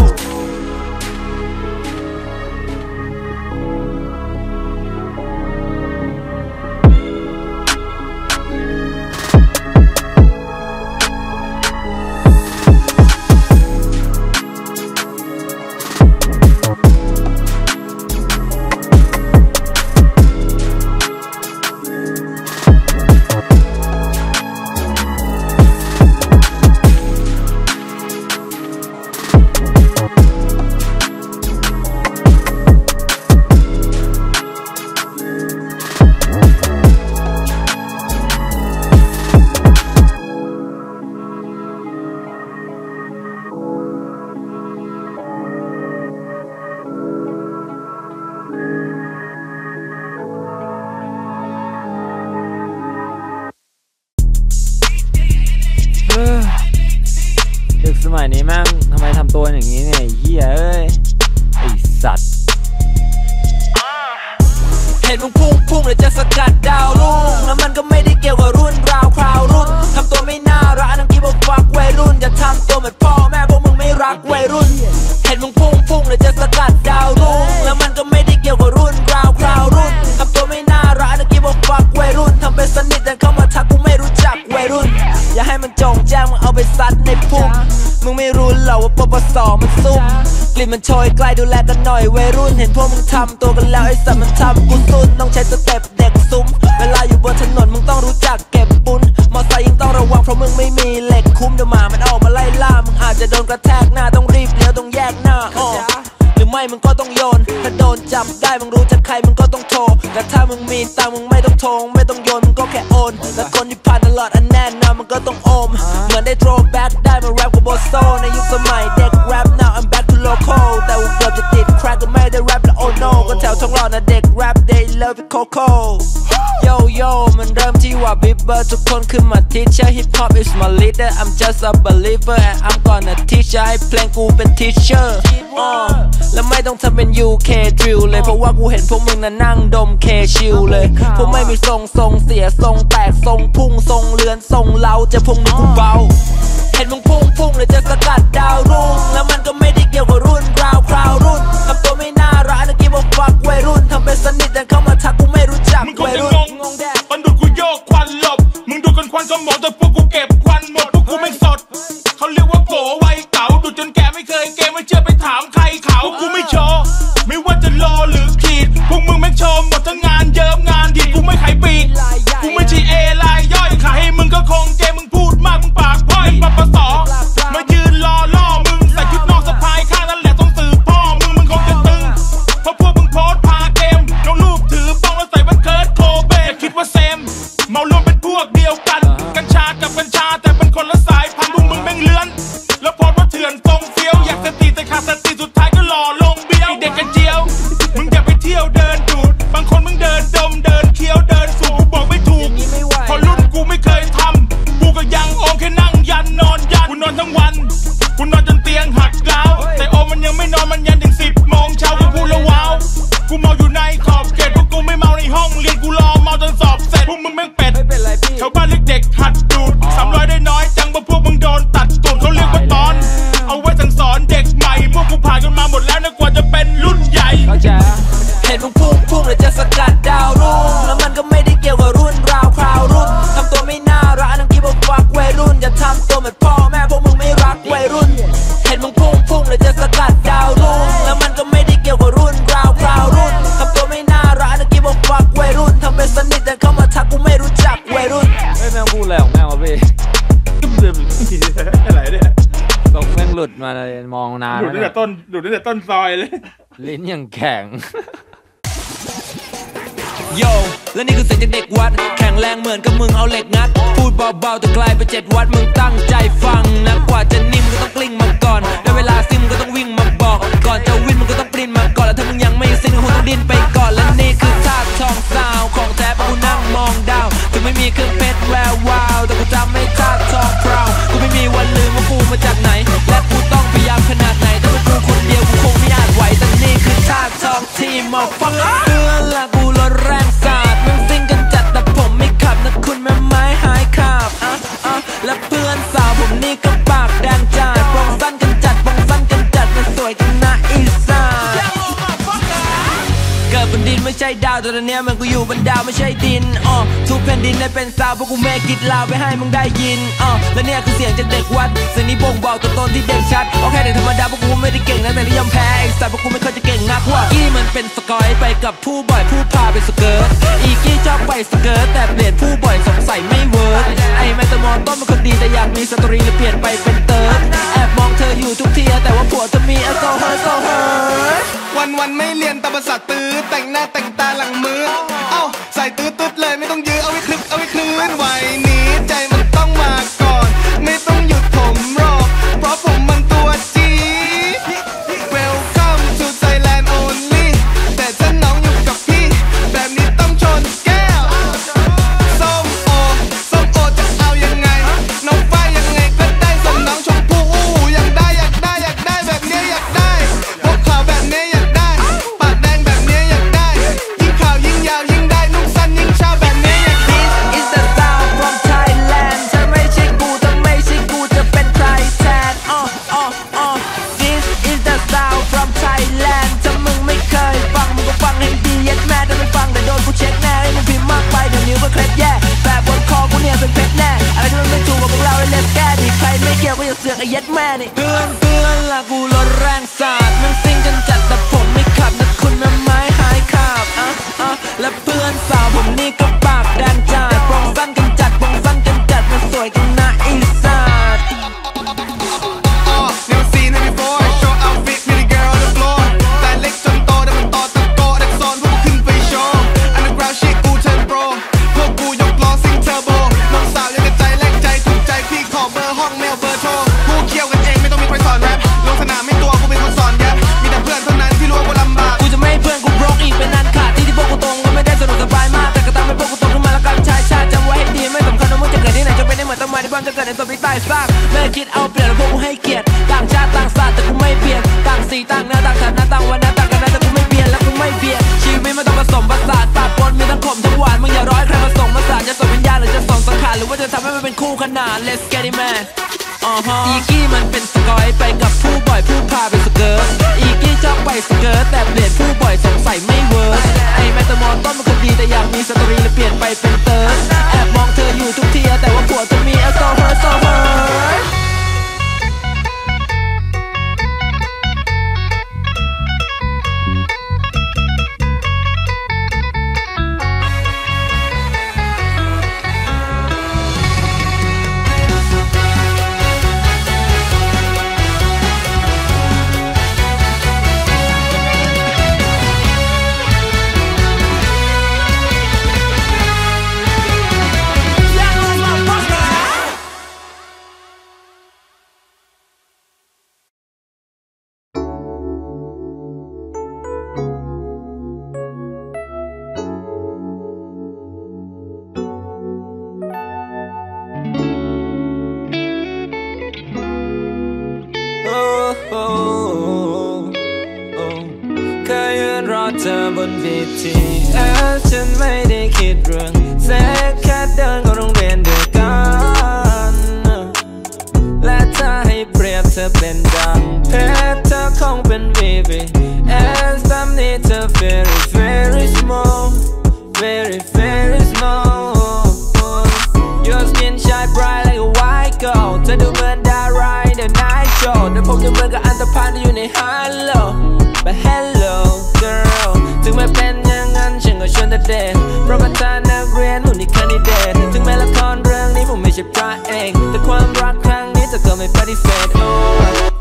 ำตัวกันแล้วไอ้สัตว์มันทำกูซุนต้องใช้สเต็ปเด็กซุ้ม เวลาอยู่บนถนนมึงต้องรู้จักเก็บปุ้น มอไซค์ยิ่งต้องระวังเพราะมึงไม่มีเหล็กคุ้มเดี๋ยวหมามันออกมาไล่ล่า มึงอาจจะโดนกระแทกหน้าต้องรีบเลี้ยวต้องแยกหน้าอ้อหรือไม่มึงก็ต้องโยน ถ้าโดนจับได้มึงรู้จักใครมึงก็ต้องโทรและถ้ามึงมีตังมึงไม่ต้องโทงไม่ต้องโยนมึงก็แค่โอน และคนที่ผ่านตลอดอันแน่นอนมันก็ต้องโอม เหมือนได้ throw back ได้มาแรปกับโบโซในยุคสมัยเด็ก they love it coco yo yo มันเริ่มที่ว่า Bieber ทุกคนคือมา teacher hip hop is my leader I'm just a believer and I'm gonna teach you ให้เพลงกูเป็น teacher อ่าแล้วไม่ต้องทำเป็น UK drill เลย เพราะว่ากูเห็นพวกมึงน่ะนั่งดมเคชิลเลย พวกไม่มีทรงทรงเสียทรงแตกทรงพุ่งทรงเลือนทรงเล้าจะพุ่งนึกกูเบา เห็นมึงพุ่งพุ่งเลยจะสกัดดาวรุ่งแล้วมันก็ไม่ได้เกี่ยวกับรุ่ สมองแต่พวกกูเก็บควันหมดพวกกูไม่สด เขาเรียกว่าโกวัยเก่าดูจนแกไม่เคยเกมไม่เชื่อไปถามใครเขา อะไรของแม่งวะพี่อะไรเนี่ยตรงแม่งหลุดมาเลยมองนานดูดตั้งแต่ต้นดูดตั้งแต่ต้นซอยเลย ลิ้นยังแข็งโยและนี่คือเสียงจากเด็กวัด แข็งแรงเหมือนกับมึงเอาเหล็กงัด พูดเบาๆแต่ไกลไปเจ็ดวัดมึงตั้งใจฟังนะกว่าจะนิ่มก็ต้องกลิ้งมาก่อนได้เวลาซิมงก็ต้องวิ่งมาบอก ก่อนจะวิ่งมึงก็ต้องปรินมาก่อนแล้วถ้ามึงยังไม่สิ้นก็คงต้องดิ้นไปก่อนและนี่คือท่า ทองซาวของแท้ปะกูนั่งมองดาวถึงไม่มีเครื่องเพชรแวววาว แต่กูจำไม่ท่าทองพราวกูไม่มีวันลืมว่ากูมาจากไหน และกูต้องพยายามขนาดไหนถ้าเป็นกูคนเดียวกูคงไม่อาจไหวแต่นี่คือท่าทองที่มาฟังเพื่อนละกูรถแรงสาดมึงซิ่งกันจัดแต่ผมไม่ขับนะคุณแม่ไม้หายขาบอะอะและเพื่อนสาวผมนี่ก็ ไม่ใช่ดาวแต่ตอนนี้มันกูอยู่บนดาวไม่ใช่ดินอ๋อทุกแผ่นดินได้เป็นสาวเพราะกูแม่กิดลาวไปให้มึงได้ยินอ๋อและเนี่ยคือเสียงจากเด็กวัดเสียงนี้บ่งบอกตัวตนที่เด็กชัดโอเคเด็กธรรมดาเพราะกูไม่ได้เก่งนะแต่ที่ยอมแพ้ไอ้สัตว์เพราะกูไม่เคยจะเก่งนักว่ากี้มันเป็นสกอยไปกับผู้บ่อยผู้พาไปสเกิร์ตอีกี้ชอบไปสเกิร์ตแต่เปลี่ยนผู้บ่อยสงสัยไม่เวิร์กไอ้แมตมอนต้นเป็นคนดีแต่อยากมีสตรีเลยเปลี่ยนไปเป็นเติร์ดแอบมองเธออยู่ทุกทีแต่ว่าผัวเธอมีอโซเฮอร์โซเฮอร์ วันวันไม่เรียนตามภาษาตื้อแต่งหน้าแต่งตาหลังมือ เอ้าใส่ตื้อตึ๊ดเลยไม่ต้องยื้อเอาไว้คลึกเอาไว้คลื่นไหว ยวก็อย่าเสือกไอ้ยัดแม่นี่เพื่อนเพื่อนละกู ให้เปรียบเธอเป็นดังเพชรเธอคงเป็น baby and some need เธอ very very small very very small your skin shine bright like a white gold เธอดูเหมือนดาราเดิน night show แต่ผมดูเหมือนกับอันตรพานที่อยู่ใน hello but hello girl ถึงแม้เป็นอย่างนั้นฉันก็ชวนเธอเดทเพราะประธานนักเรียนหุ่นที่คันดิเดตถึงแม้ละครเรื่องนี้ผมไม่ใช่พระเอกแต่ความรัก me petty fed, ooh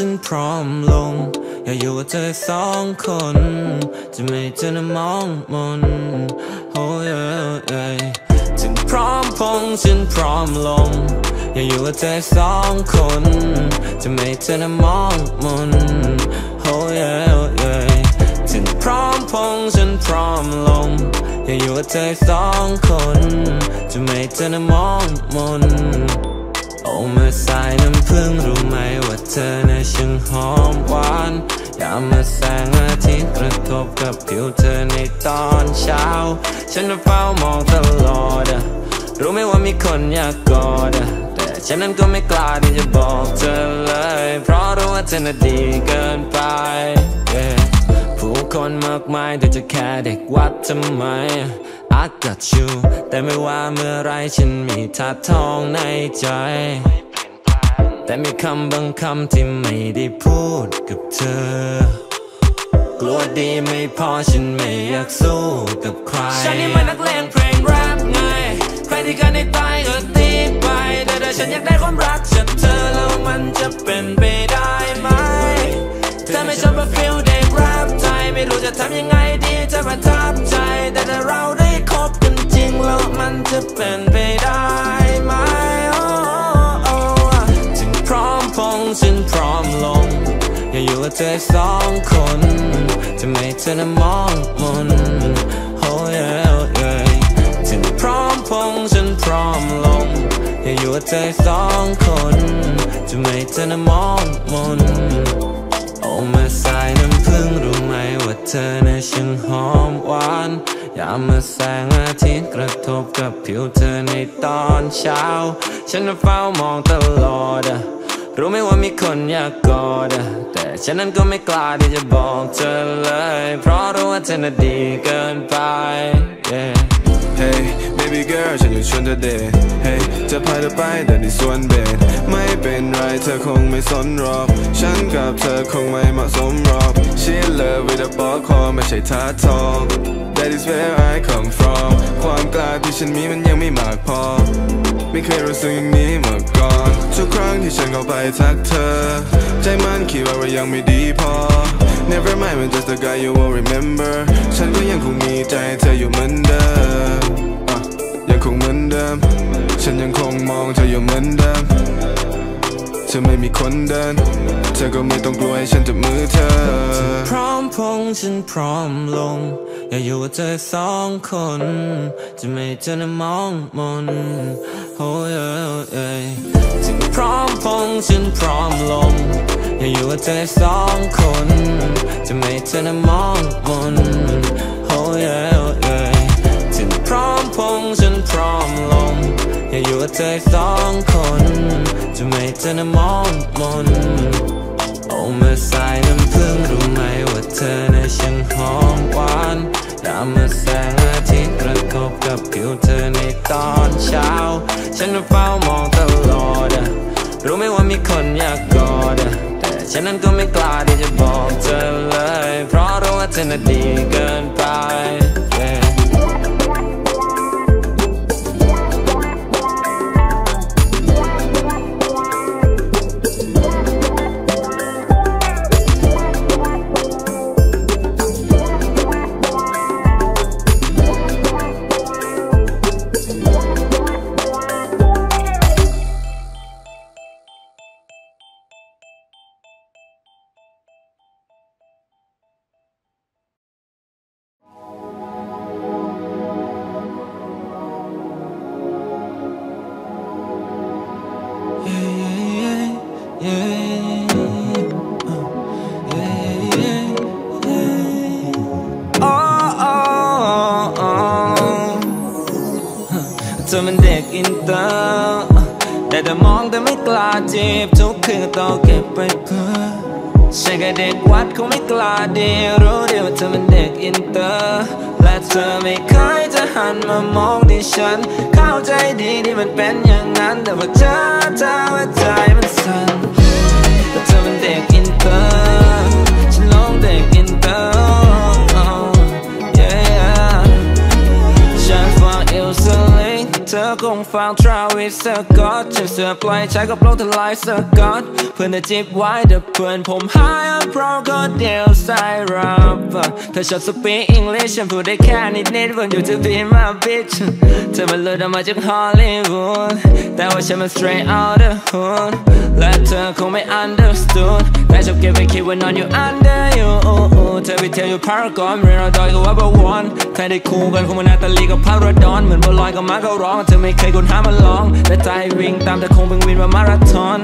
ฉันพร้อมลง อยากอยู่กับเธอสองคน จะไม่เจอน้ำมองมนโอ้ยฉันพร้อมพงฉันพร้อมลง อยากอยู่กับเธอสองคน จะไม่เจอน้ำมองมนโอ้ยฉันพร้อมพงฉันพร้อมลง อยากอยู่กับเธอสองคน จะไม่เจอน้ำมองมน มาสายน้ำพึ่งรู้ไหมว่าเธอน่ะช่างหอมหวานยามมาแสงอาทิตย์กระทบกับผิวเธอในตอนเช้า ฉันเฝ้ามองตลอด รู้ไหมว่ามีคนอยากกอด แต่ฉันนั้นก็ไม่กล้าที่จะบอกเธอเลย เพราะรู้ว่าเธอน่ะดีเกินไปผู้คนมากมายเธอจะแค่เด็กวัดทำไม I got you แต่ไม่ว่าเมื่อไรฉันมีธาตุทองในใจ แต่มีคำบางคำที่ไม่ได้พูดกับเธอกลัวดีไม่พอฉันไม่อยากสู้กับใคร ฉันนี่มันนักเลงเพลงแรปไง ใครที่กันในตายก็ตีไป แต่ถ้าฉันอยากได้ความรักจากเธอแล้วมันจะเป็นไปได้ไหมเธอไม่ชอบมา feel เด็กแรปไทยไม่รู้จะทำยังไงดี จะประทับใจ แต่ถ้าเราได้คบกันจริงแล้วมันจะเป็นไปได้ไหมจึงพร้อมพงฉันพร้อมลง อยาอยู่กับเธอสองคน จะไม่เธอนั้นมองมน Oh yeah, oh yeah จึงพร้อมพงฉันพร้อมลง อยาอยู่กับเธอสองคน จะไม่เธอนั้นมองมนโอ้แม่สายน้ำพึ่งรู้ เธอนั้นช่างหอมหวานยามเมื่อแสงอาทิตย์กระทบกับผิวเธอในตอนเช้า ฉันเฝ้ามองตลอดอะรู้ไหมว่ามีคนอยากกอดอะแต่ฉันนั้นก็ไม่กล้าที่จะบอกเธอเลย เพราะรู้ว่าเธอน่ะดีเกินไป yeah Hey baby girl ฉันอยู่ชวนเธอเดท Hey จะพาเธอไปเดินที่สวนเบนไม่เป็นไรเธอคงไม่สนหรอก ฉันกับเธอคงไม่เหมาะสมหรอก She love with a ปอกคอไม่ใช่ท่าทอง That is where I come from ความกล้าที่ฉันมีมันยังไม่มากพอ ไม่เคยรู้สึกอย่างนี้มาก่อน ทุกครั้งที่ฉันเข้าไปทักเธอ ใจมันคิดว่าเรายังไม่ดีพอ Never mind I'm just a guy you won't remember ฉันก็ยังคงมีใจเธออยู่เหมือนเดิมยังคงเหมือนเดิม ฉันยังคงมองเธออยู่เหมือนเดิม เธอไม่มีคนเดิน เธอก็ไม่ต้องกลัวให้ฉันจับมือเธอพร้อมพงฉันพร้อมลง อย่าอยู่กับเธอสองคน จะไม่เธอนั้มองมนโอ้ยเอ้ยถึงพร้อมพงฉันพร้อมลง อย่าอยู่กับเธอสองคน จะไม่เธอนั้มองมนโอ้ยเอ้ยถึงพร้อมพงฉันพร้อมลง อยากอยู่กับเธอสองคน จะไม่เธอนั้นมองมนโอ้มื่อสายน้ำพึ่งรู้ไหมว่าเธอน่ะช่างหอมหวานยามมื่อแสงอาทิตย์กระทบกับผิวเธอในตอนเช้า ฉันน่ะเฝ้ามองตลอดอะรู้ไหมว่ามีคนอยากกอดอะแต่ฉันนั้นก็ไม่กล้าที่จะบอกเธอเลย เพราะรู้ว่าเธอน่ะดีเกินไป กั บโลกทลายสกอตเพื่อนจะจีบไว้แต่เพื่อนผมหายเพราะก็เดียวใส่รับเธอชอบสปีกอังกฤษฉันพูดได้แค่นิดนิดวันอยู่จะบีมาบิชเธอมันเลือดออกมาจากฮอลลีวูดแต่ว่าฉันมัน straight out the hood และเธอคงไม่ understood แต่ชอบเก็บไปคิดว่านอนอยู่ under you เธอไปเที่ยวอยู่พารากอนเรียนเราดอยก็ว่าบวอนใครได้คู่กันคงมันาตาลีกับพาราดอนเหมือนบอลลอยกับมาเขาร้องเธอไม่เคยกดหามาลองและใจวิ่งตามแต่คงเป็นวินว่ามาราธอน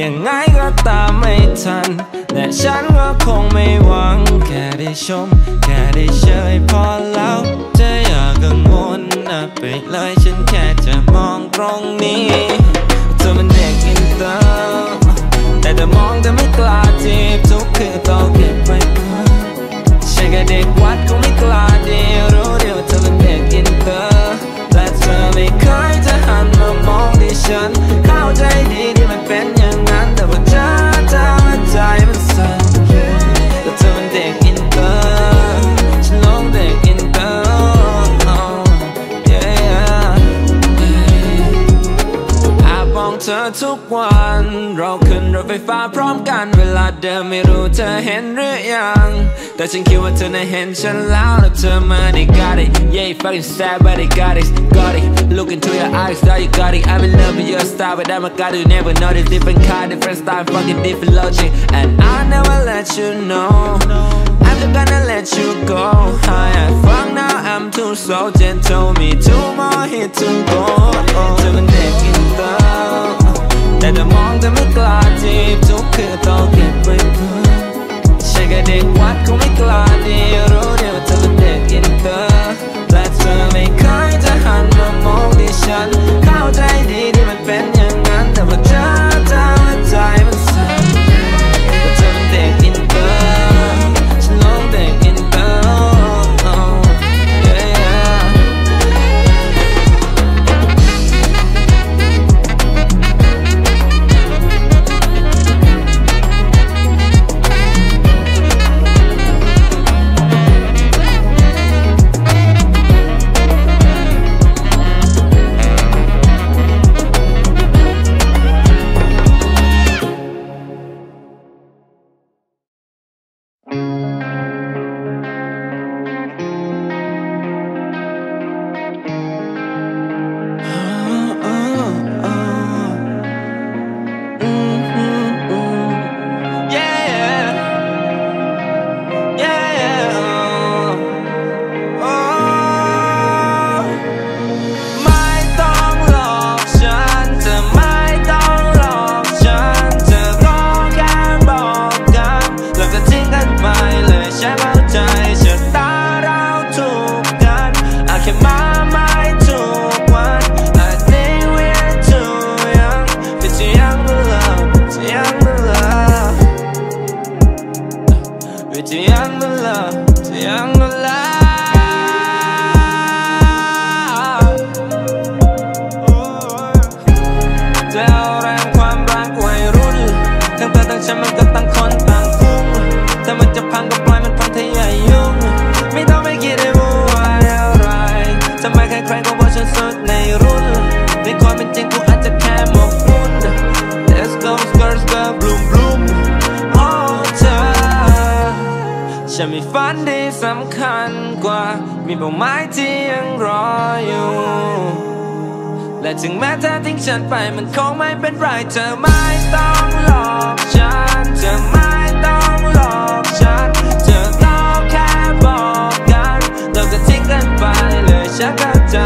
ยังไงก็ตามไม่ทันและฉันก็คงไม่หวัง แค่ได้ชม แค่ได้เชยพอแล้วเธออย่ากังวลนะไปเลยฉันแค่จะมองตรงนี้เธอมันเด็กอินเตอร์แต่เธอมองแต่ไม่กล้าจีบทุกคืนต้องเก็บไว้เพื่อฉันแค่เด็กวัดคงไม่กล้าดีรู้ดีว่าเธอเป็นเด็กอินเตอร์และเธอไม่เคยจะหันมามองที่ฉันเข้าใจดี มันสั่นแต่เธอเป็นเด็กอินเตอร์ฉันลงเด็กอินเตอร์มองเธอทุกวัน เราขึ้นรถไฟฟ้าพร้อมกันเวลาเดิมไม่รู้เธอเห็น แต่ฉันคิดว่าเธอน่ะเห็นฉันแล้วแล้วเธอมาได้ got it yeah you fucking sad but I got it got it look into your eyes now you got it I'm in love with your style but I'm a god you never know the different kind different style fucking different logic and I never let you know I'm just gonna let you go high and fuck now I'm too so gentle me two more hit to go เธอเป็นเด็กอินเตอร์แต่เกล้าจีบทุกคืนต้องเก็บไว้เพื่อฉันแค่เด็กวัดคงไม่กล้าดีรู้ดีว่าเธอเป็นเด็กอินเตอร์และเธอไม่เคยจะหันมามองที่ฉันเข้าใจดี the love, to young to love จะเอาแรงความรักวัยรุ่นทั้งเธอทั้งฉันมันก็ตั้ง ฉันมีฝันที่สำคัญกว่า มีเป้าหมายที่ยังรออยู่ และถึงแม้เธอทิ้งฉันไปมันคงไม่เป็นไรเธอไม่ต้องหลอกฉันเธอไม่ต้องหลอกฉัน เธอก็แค่บอกกันเราก็ทิ้งกันไปเลยฉันเข้าใจ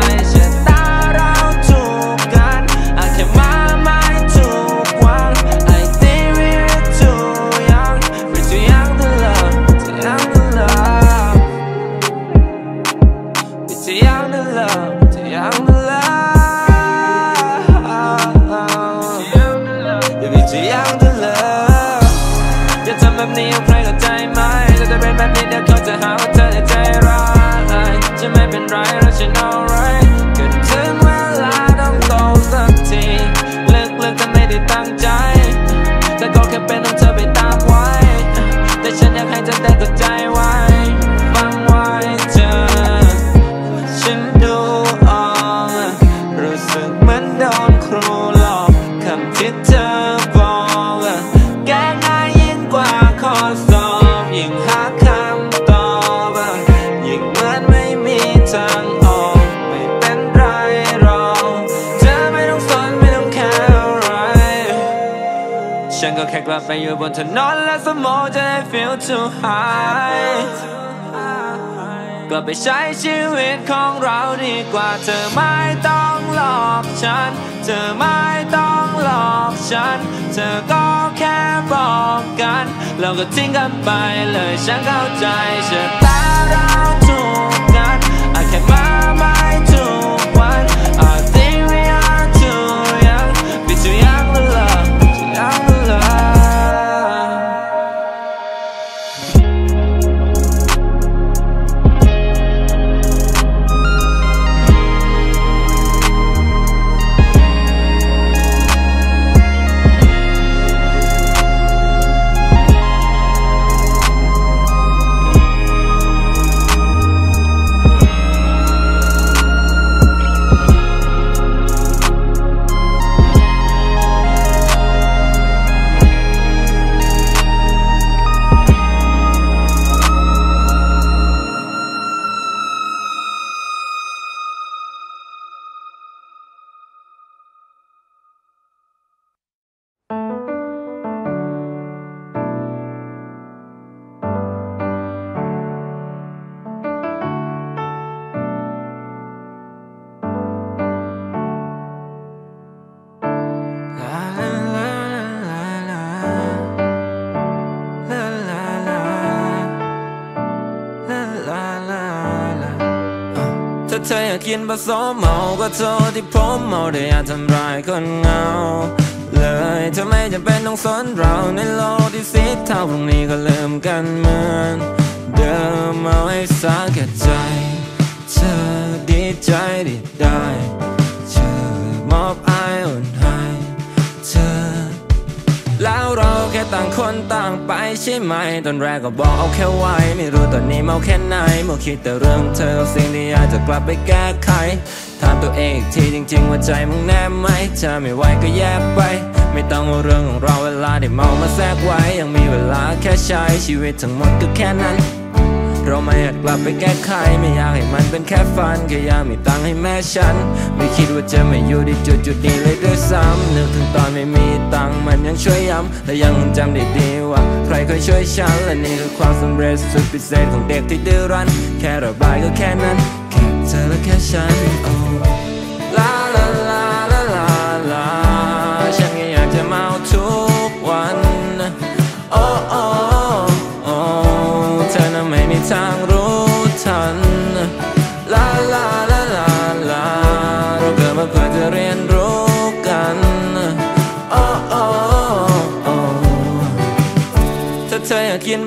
ฉันก็แค่กลับไปอยู่บนถนนและสมองจะได้ feel too high ก็ไปใช้ชีวิตของเราดีกว่าเธอไม่ต้องหลอกฉัน เธอไม่ต้องหลอกฉัน เธอก็แค่บอกกัน เราก็ทิ้งกันไปเลยฉันเข้าใจฉัน อยากกินผสมเมาก็โทษที่ผมเมาได้อยากทำร้ายคนเงา เลยเธอไม่จำเป็นต้องสนเราในโลกที่สิเทาพรุ่งนี้ก็เลิมกันเหมือนเดิมเอาให้สาแก่ใจเธอดีใจที่ได้เธอมอบ ต่างคนต่างไปใช่ไหม ตอนแรกก็บอกเอาแค่ไว้ ไม่รู้ตอนนี้เมาแค่ไหนเมื่อคิดแต่เรื่องเธอสิ่งที่อยากจะกลับไปแก้ไขถามตัวเองอีกทีจริง ๆ ว่าใจมึงแน่ไหมถ้าไม่ไหวก็แยกไป ไม่ต้องเอาเรื่องของเราเวลาได้เมามาแทรกไว้ ยังมีเวลาแค่ใช้ชีวิตทั้งหมดก็แค่นั้น เราไม่อยากกลับไปแก้ไขไม่อยากให้มันเป็นแค่ฝันแค่อยากมีตังค์ให้แม่ฉัน ไม่คิดว่าจะไม่อยู่ในจุดจุดนี้เลยด้วยซ้ำนึกถึงตอนไม่มีตังค์มันยังช่วยย้ำและยังจำได้ดีว่า ใครเคยช่วยฉันและนี่คือความสำเร็จสุดพิเศษของเด็กที่ดื้อรั้น แค่ระบายก็แค่นั้นแค่เธอและแค่ฉันโ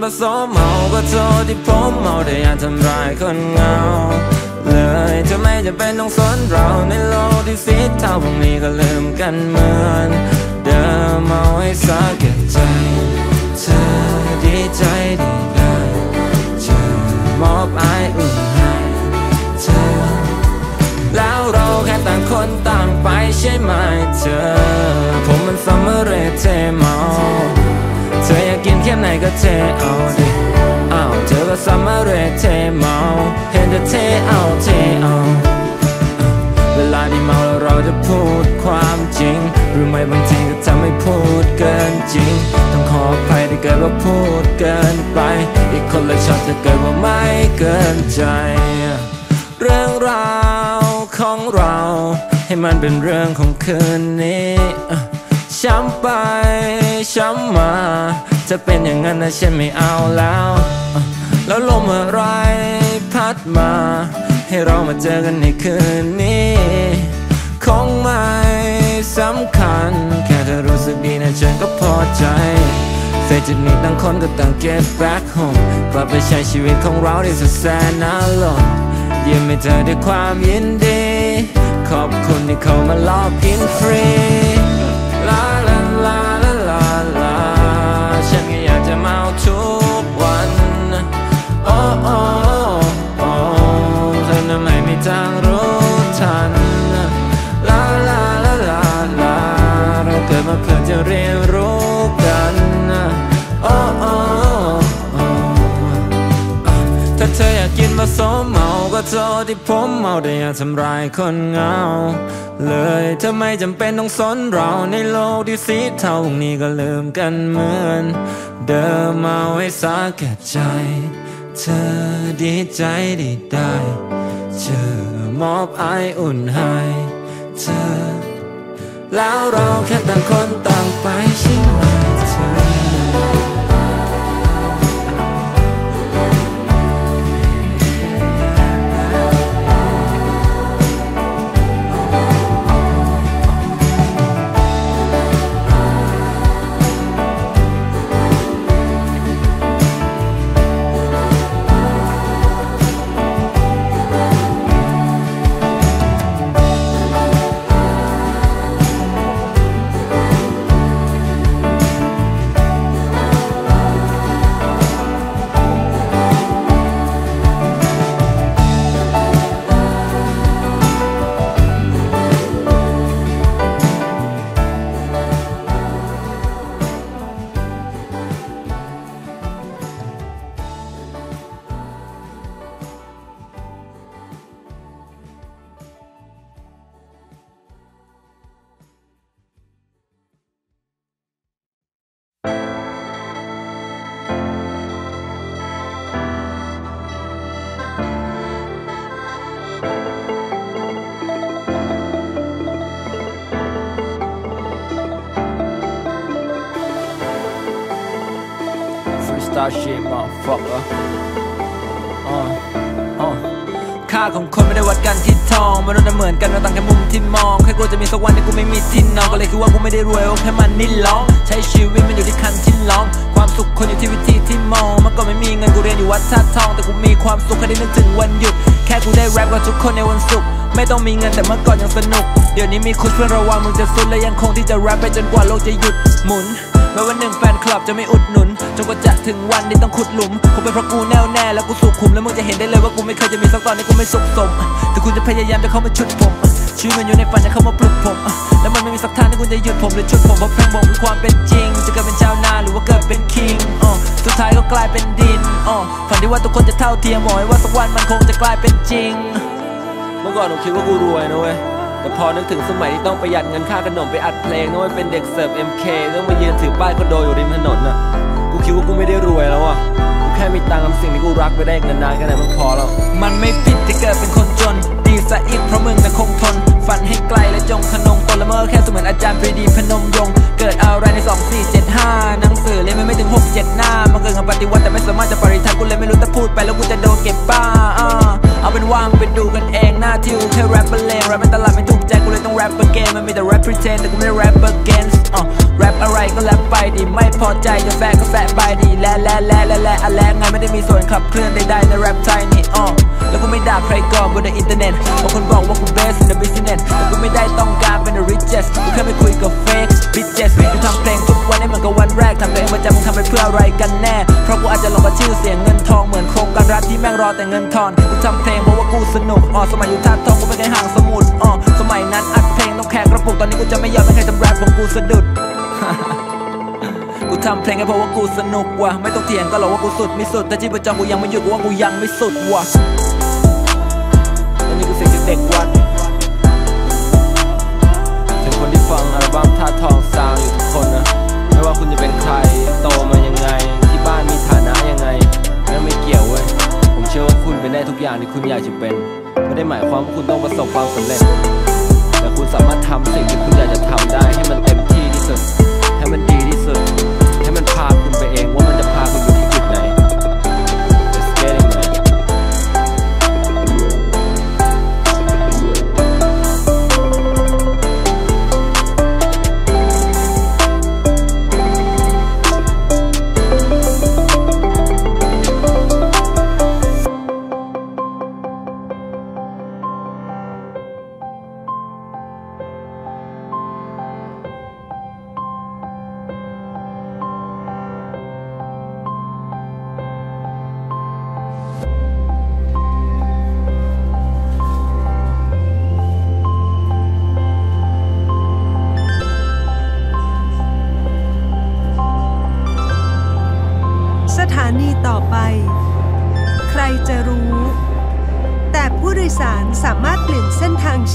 ออยาสมเมาก็โทษที่ผมเมาได้ยากทำร้ายคนเงา เลยเธอไม่จำเป็นต้องสนเราในโลกที่สีเทาพวกนี้ก็ลืมกันเหมือนเดิมเอาให้สาแก่ใจเธอดีใจดีได้เธอมอบไออุ่นให้เธอแล้วเราแค่ต่างคนต่างไปใช่ไหมเธอ ผมมันซัมเมอร์เรเทเมาเธออยากกินแค่ไหนก็ เทเอาดิเอาเธอก็ซัมเมอร์เรเทเมาเห็นแต่เทเอาเทเอาเวลาที่เมาแล้วเราจะพูดความจริง หรือไม่บางทีก็ทำให้พูดเกินจริง ต้องขออภัยถ้าเกิดว่าพูดเกินไป อีกคนละช็อตถ้าเกิดว่าไม่เกินใจ เรื่องราวของเราให้มันเป็นเรื่องของคืนนี้ช้ำไปช้ำมา จะเป็นอย่างนั้นนะฉันไม่เอาแล้ว แล้วลมอะไรพัดมา ให้เรามาเจอกันในคืนนี้ คงไม่สำคัญ แค่เธอรู้สึกดีนะฉันก็พอใจเสร็จจากนี้ต่างคนก็ต่าง get back home กลับไปใช้ชีวิตของเราได้สุดแสนน่าลงยิ้มให้เธอด้วยความยินดี ขอบคุณที่เขามาลอบกินฟรี เมาทุกวัน โอ้ โทษที่ผมเมาได้อยากทำร้ายคนเหงา เลยเธอไม่จำเป็นต้องสนเราในโลกที่สีเทาพวกนี้ก็ลืมกันเหมือน เดิมเอาให้สาแก่ใจ เธอดีใจดีได้เธอมอบไออุ่นให้เธอ แล้วเราแค่ต่างคนต่างไปใช่ไหม จะมีสักวันที่กูไม่มีที่นอนก็เลยคิดว่ากูไม่ได้รวยโอ้แค่มันนี่ร้อง ใช้ชีวิตมันอยู่ที่คันที่ร้อง ความสุขคนอยู่ที่วิธีที่มองเมื่อก่อนไม่มีเงินกูเรียนอยู่วัดท่าทอง แต่กูมีความสุขแค่ได้นึกถึงวันหยุด แค่กูได้แรปกับทุกคนในวันศุกร์ไม่ต้องมีเงินแต่เมื่อก่อนยังสนุก เดี๋ยวนี้มีคุณเพื่อนระวังมึงจะสุดและยังคงที่จะแรปไปจนกว่าโลกจะหยุดหมุนแม้วันหนึ่งแฟนคลับจะไม่อุดหนุนจนกว่าจะถึงวันที่ต้องขุดหลุมคงเป็นเพราะกูแน่วแน่แล้วกูสุขุมแล้วมึงจะเห็นได้เลยว่ากูไม่เคยจะมีสักตอนที่กูไม่สุขสม แต่คุณจะพยายามจะเข้ามาชุดผม ชีวิตมันอยู่ในฝันจะเข้ามาปลุกผม แล้วมันไม่มีสักทางที่คุณจะหยุดผมหรือชุดผมเพราะเพลงบอกคือความเป็นจริง จะเกิดเป็นชาวนาหรือว่าเกิดเป็นคิงอ๋อสุดท้ายก็กลายเป็นดินอ๋อฝันที่ว่าทุกคนจะเท่าเทียมหมอยว่าสักวันมันคงจะกลายเป็นจริง เมื่อก่อนผมคิดว่ากูรวยนะเว้ยแต่พอนึกถึงสมัยที่ต้องประหยัดเงินค่าขนมไปอัดเพลงนะเว้ยเป็นเด็กเสิร์ฟ MK ต้องมายืนถือป้ายคอนโดอยู่ริมถนนน่ะกูคิดว่ากูไม่ได้รวยแล้วอะกูแค่มีตังค์ทำสิ่งที่กูรักไปได้เงินนานแค่ไหนมันพอแล้วมันไม่ผิดที่เกิดเป็นคนจนดี ซะอีกเพราะมึงน่ะคงทน ฝันให้ไกลและจงขนงตนละเมอแค่เสมือนอาจารย์ปรีดีพนมยง เกิดอะไรใน 2475 หนังสือเล่มไม่ถึง 6 7 หน้า มันเกิดคำปฏิวัติแต่ไม่สามารถจะปริทันกูเลยไม่รู้ถ้าพูดไปแล้วกูจะโดนเก็บบ้าเอาเป็นว่างไปดูกันเองหน้าที่แค่แรปบรรเลงแรปเป็นตลาดไม่ถูกใจกูเลยต้องแรปเกมมันมีแต่แรป pretend แต่กูไม่ได้แรป against อะแรปอะไรก็แรปไปดิไม่พอใจจะแฟก็แฟไปดิและและและและและอะไรไงไม่ได้มีส่วนขับเคลื่อนใดๆในแรปไทยนี่อะ แล้วกูไม่ด่าใครก่อนบนในอินเทอร์เน็ตบางคนบอกว่ากู best in the business แต่กูไม่ได้ต้องการเป็น the richest กูแค่ไม่คุยกับ fake bitches กูทำเพลงทุกวันให้เหมือนกับวันแรกทำเพลงประจำมึงทำไปเพื่ออะไรกันแน่ เพราะกูอาจจะหลงกับชื่อเสียงเงินทองเหมือนโครงการรัฐที่แม่งรอแต่เงินทอนกูทำเพลงเพราะว่ากูสนุกอ๋อสมัยอยู่ธาตุทองกูไม่เคยห่างสมุดอ๋อสมัยนั้นอัดเพลงต้องแขกกระปุกตอนนี้กูจะไม่ยอมให้ใครทำแรปของกูสะดุดกูทำเพลงให้เพราะว่ากูสนุกว่ะไม่ต้องเถียงก็หรอกว่ากูสุดไม่สุดแต่ที่ประจำกูยังไม่หยุดกูว่ากูยังไม่สุดว่ะ เด็กวัด ถึงคนที่ฟังอัลบั้มท่าทองซาวอยู่ทุกคนนะ ไม่ว่าคุณจะเป็นใคร โตมายังไง ที่บ้านมีฐานะยังไงนั่นไม่เกี่ยวเว้ย ผมเชื่อว่าคุณเป็นได้ทุกอย่างที่คุณอยากจะเป็น ไม่ได้หมายความว่าคุณต้องประสบความสำเร็จ แต่คุณสามารถทำสิ่งที่คุณอยากจะทำได้ให้มันเต็มที่ที่สุด ให้มันดีที่สุด ให้มันพาคุณไปเอง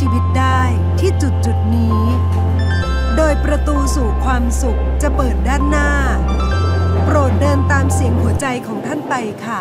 ชีวิตได้ที่จุดจุดนี้ โดยประตูสู่ความสุขจะเปิดด้านหน้า โปรดเดินตามเสียงหัวใจของท่านไปค่ะ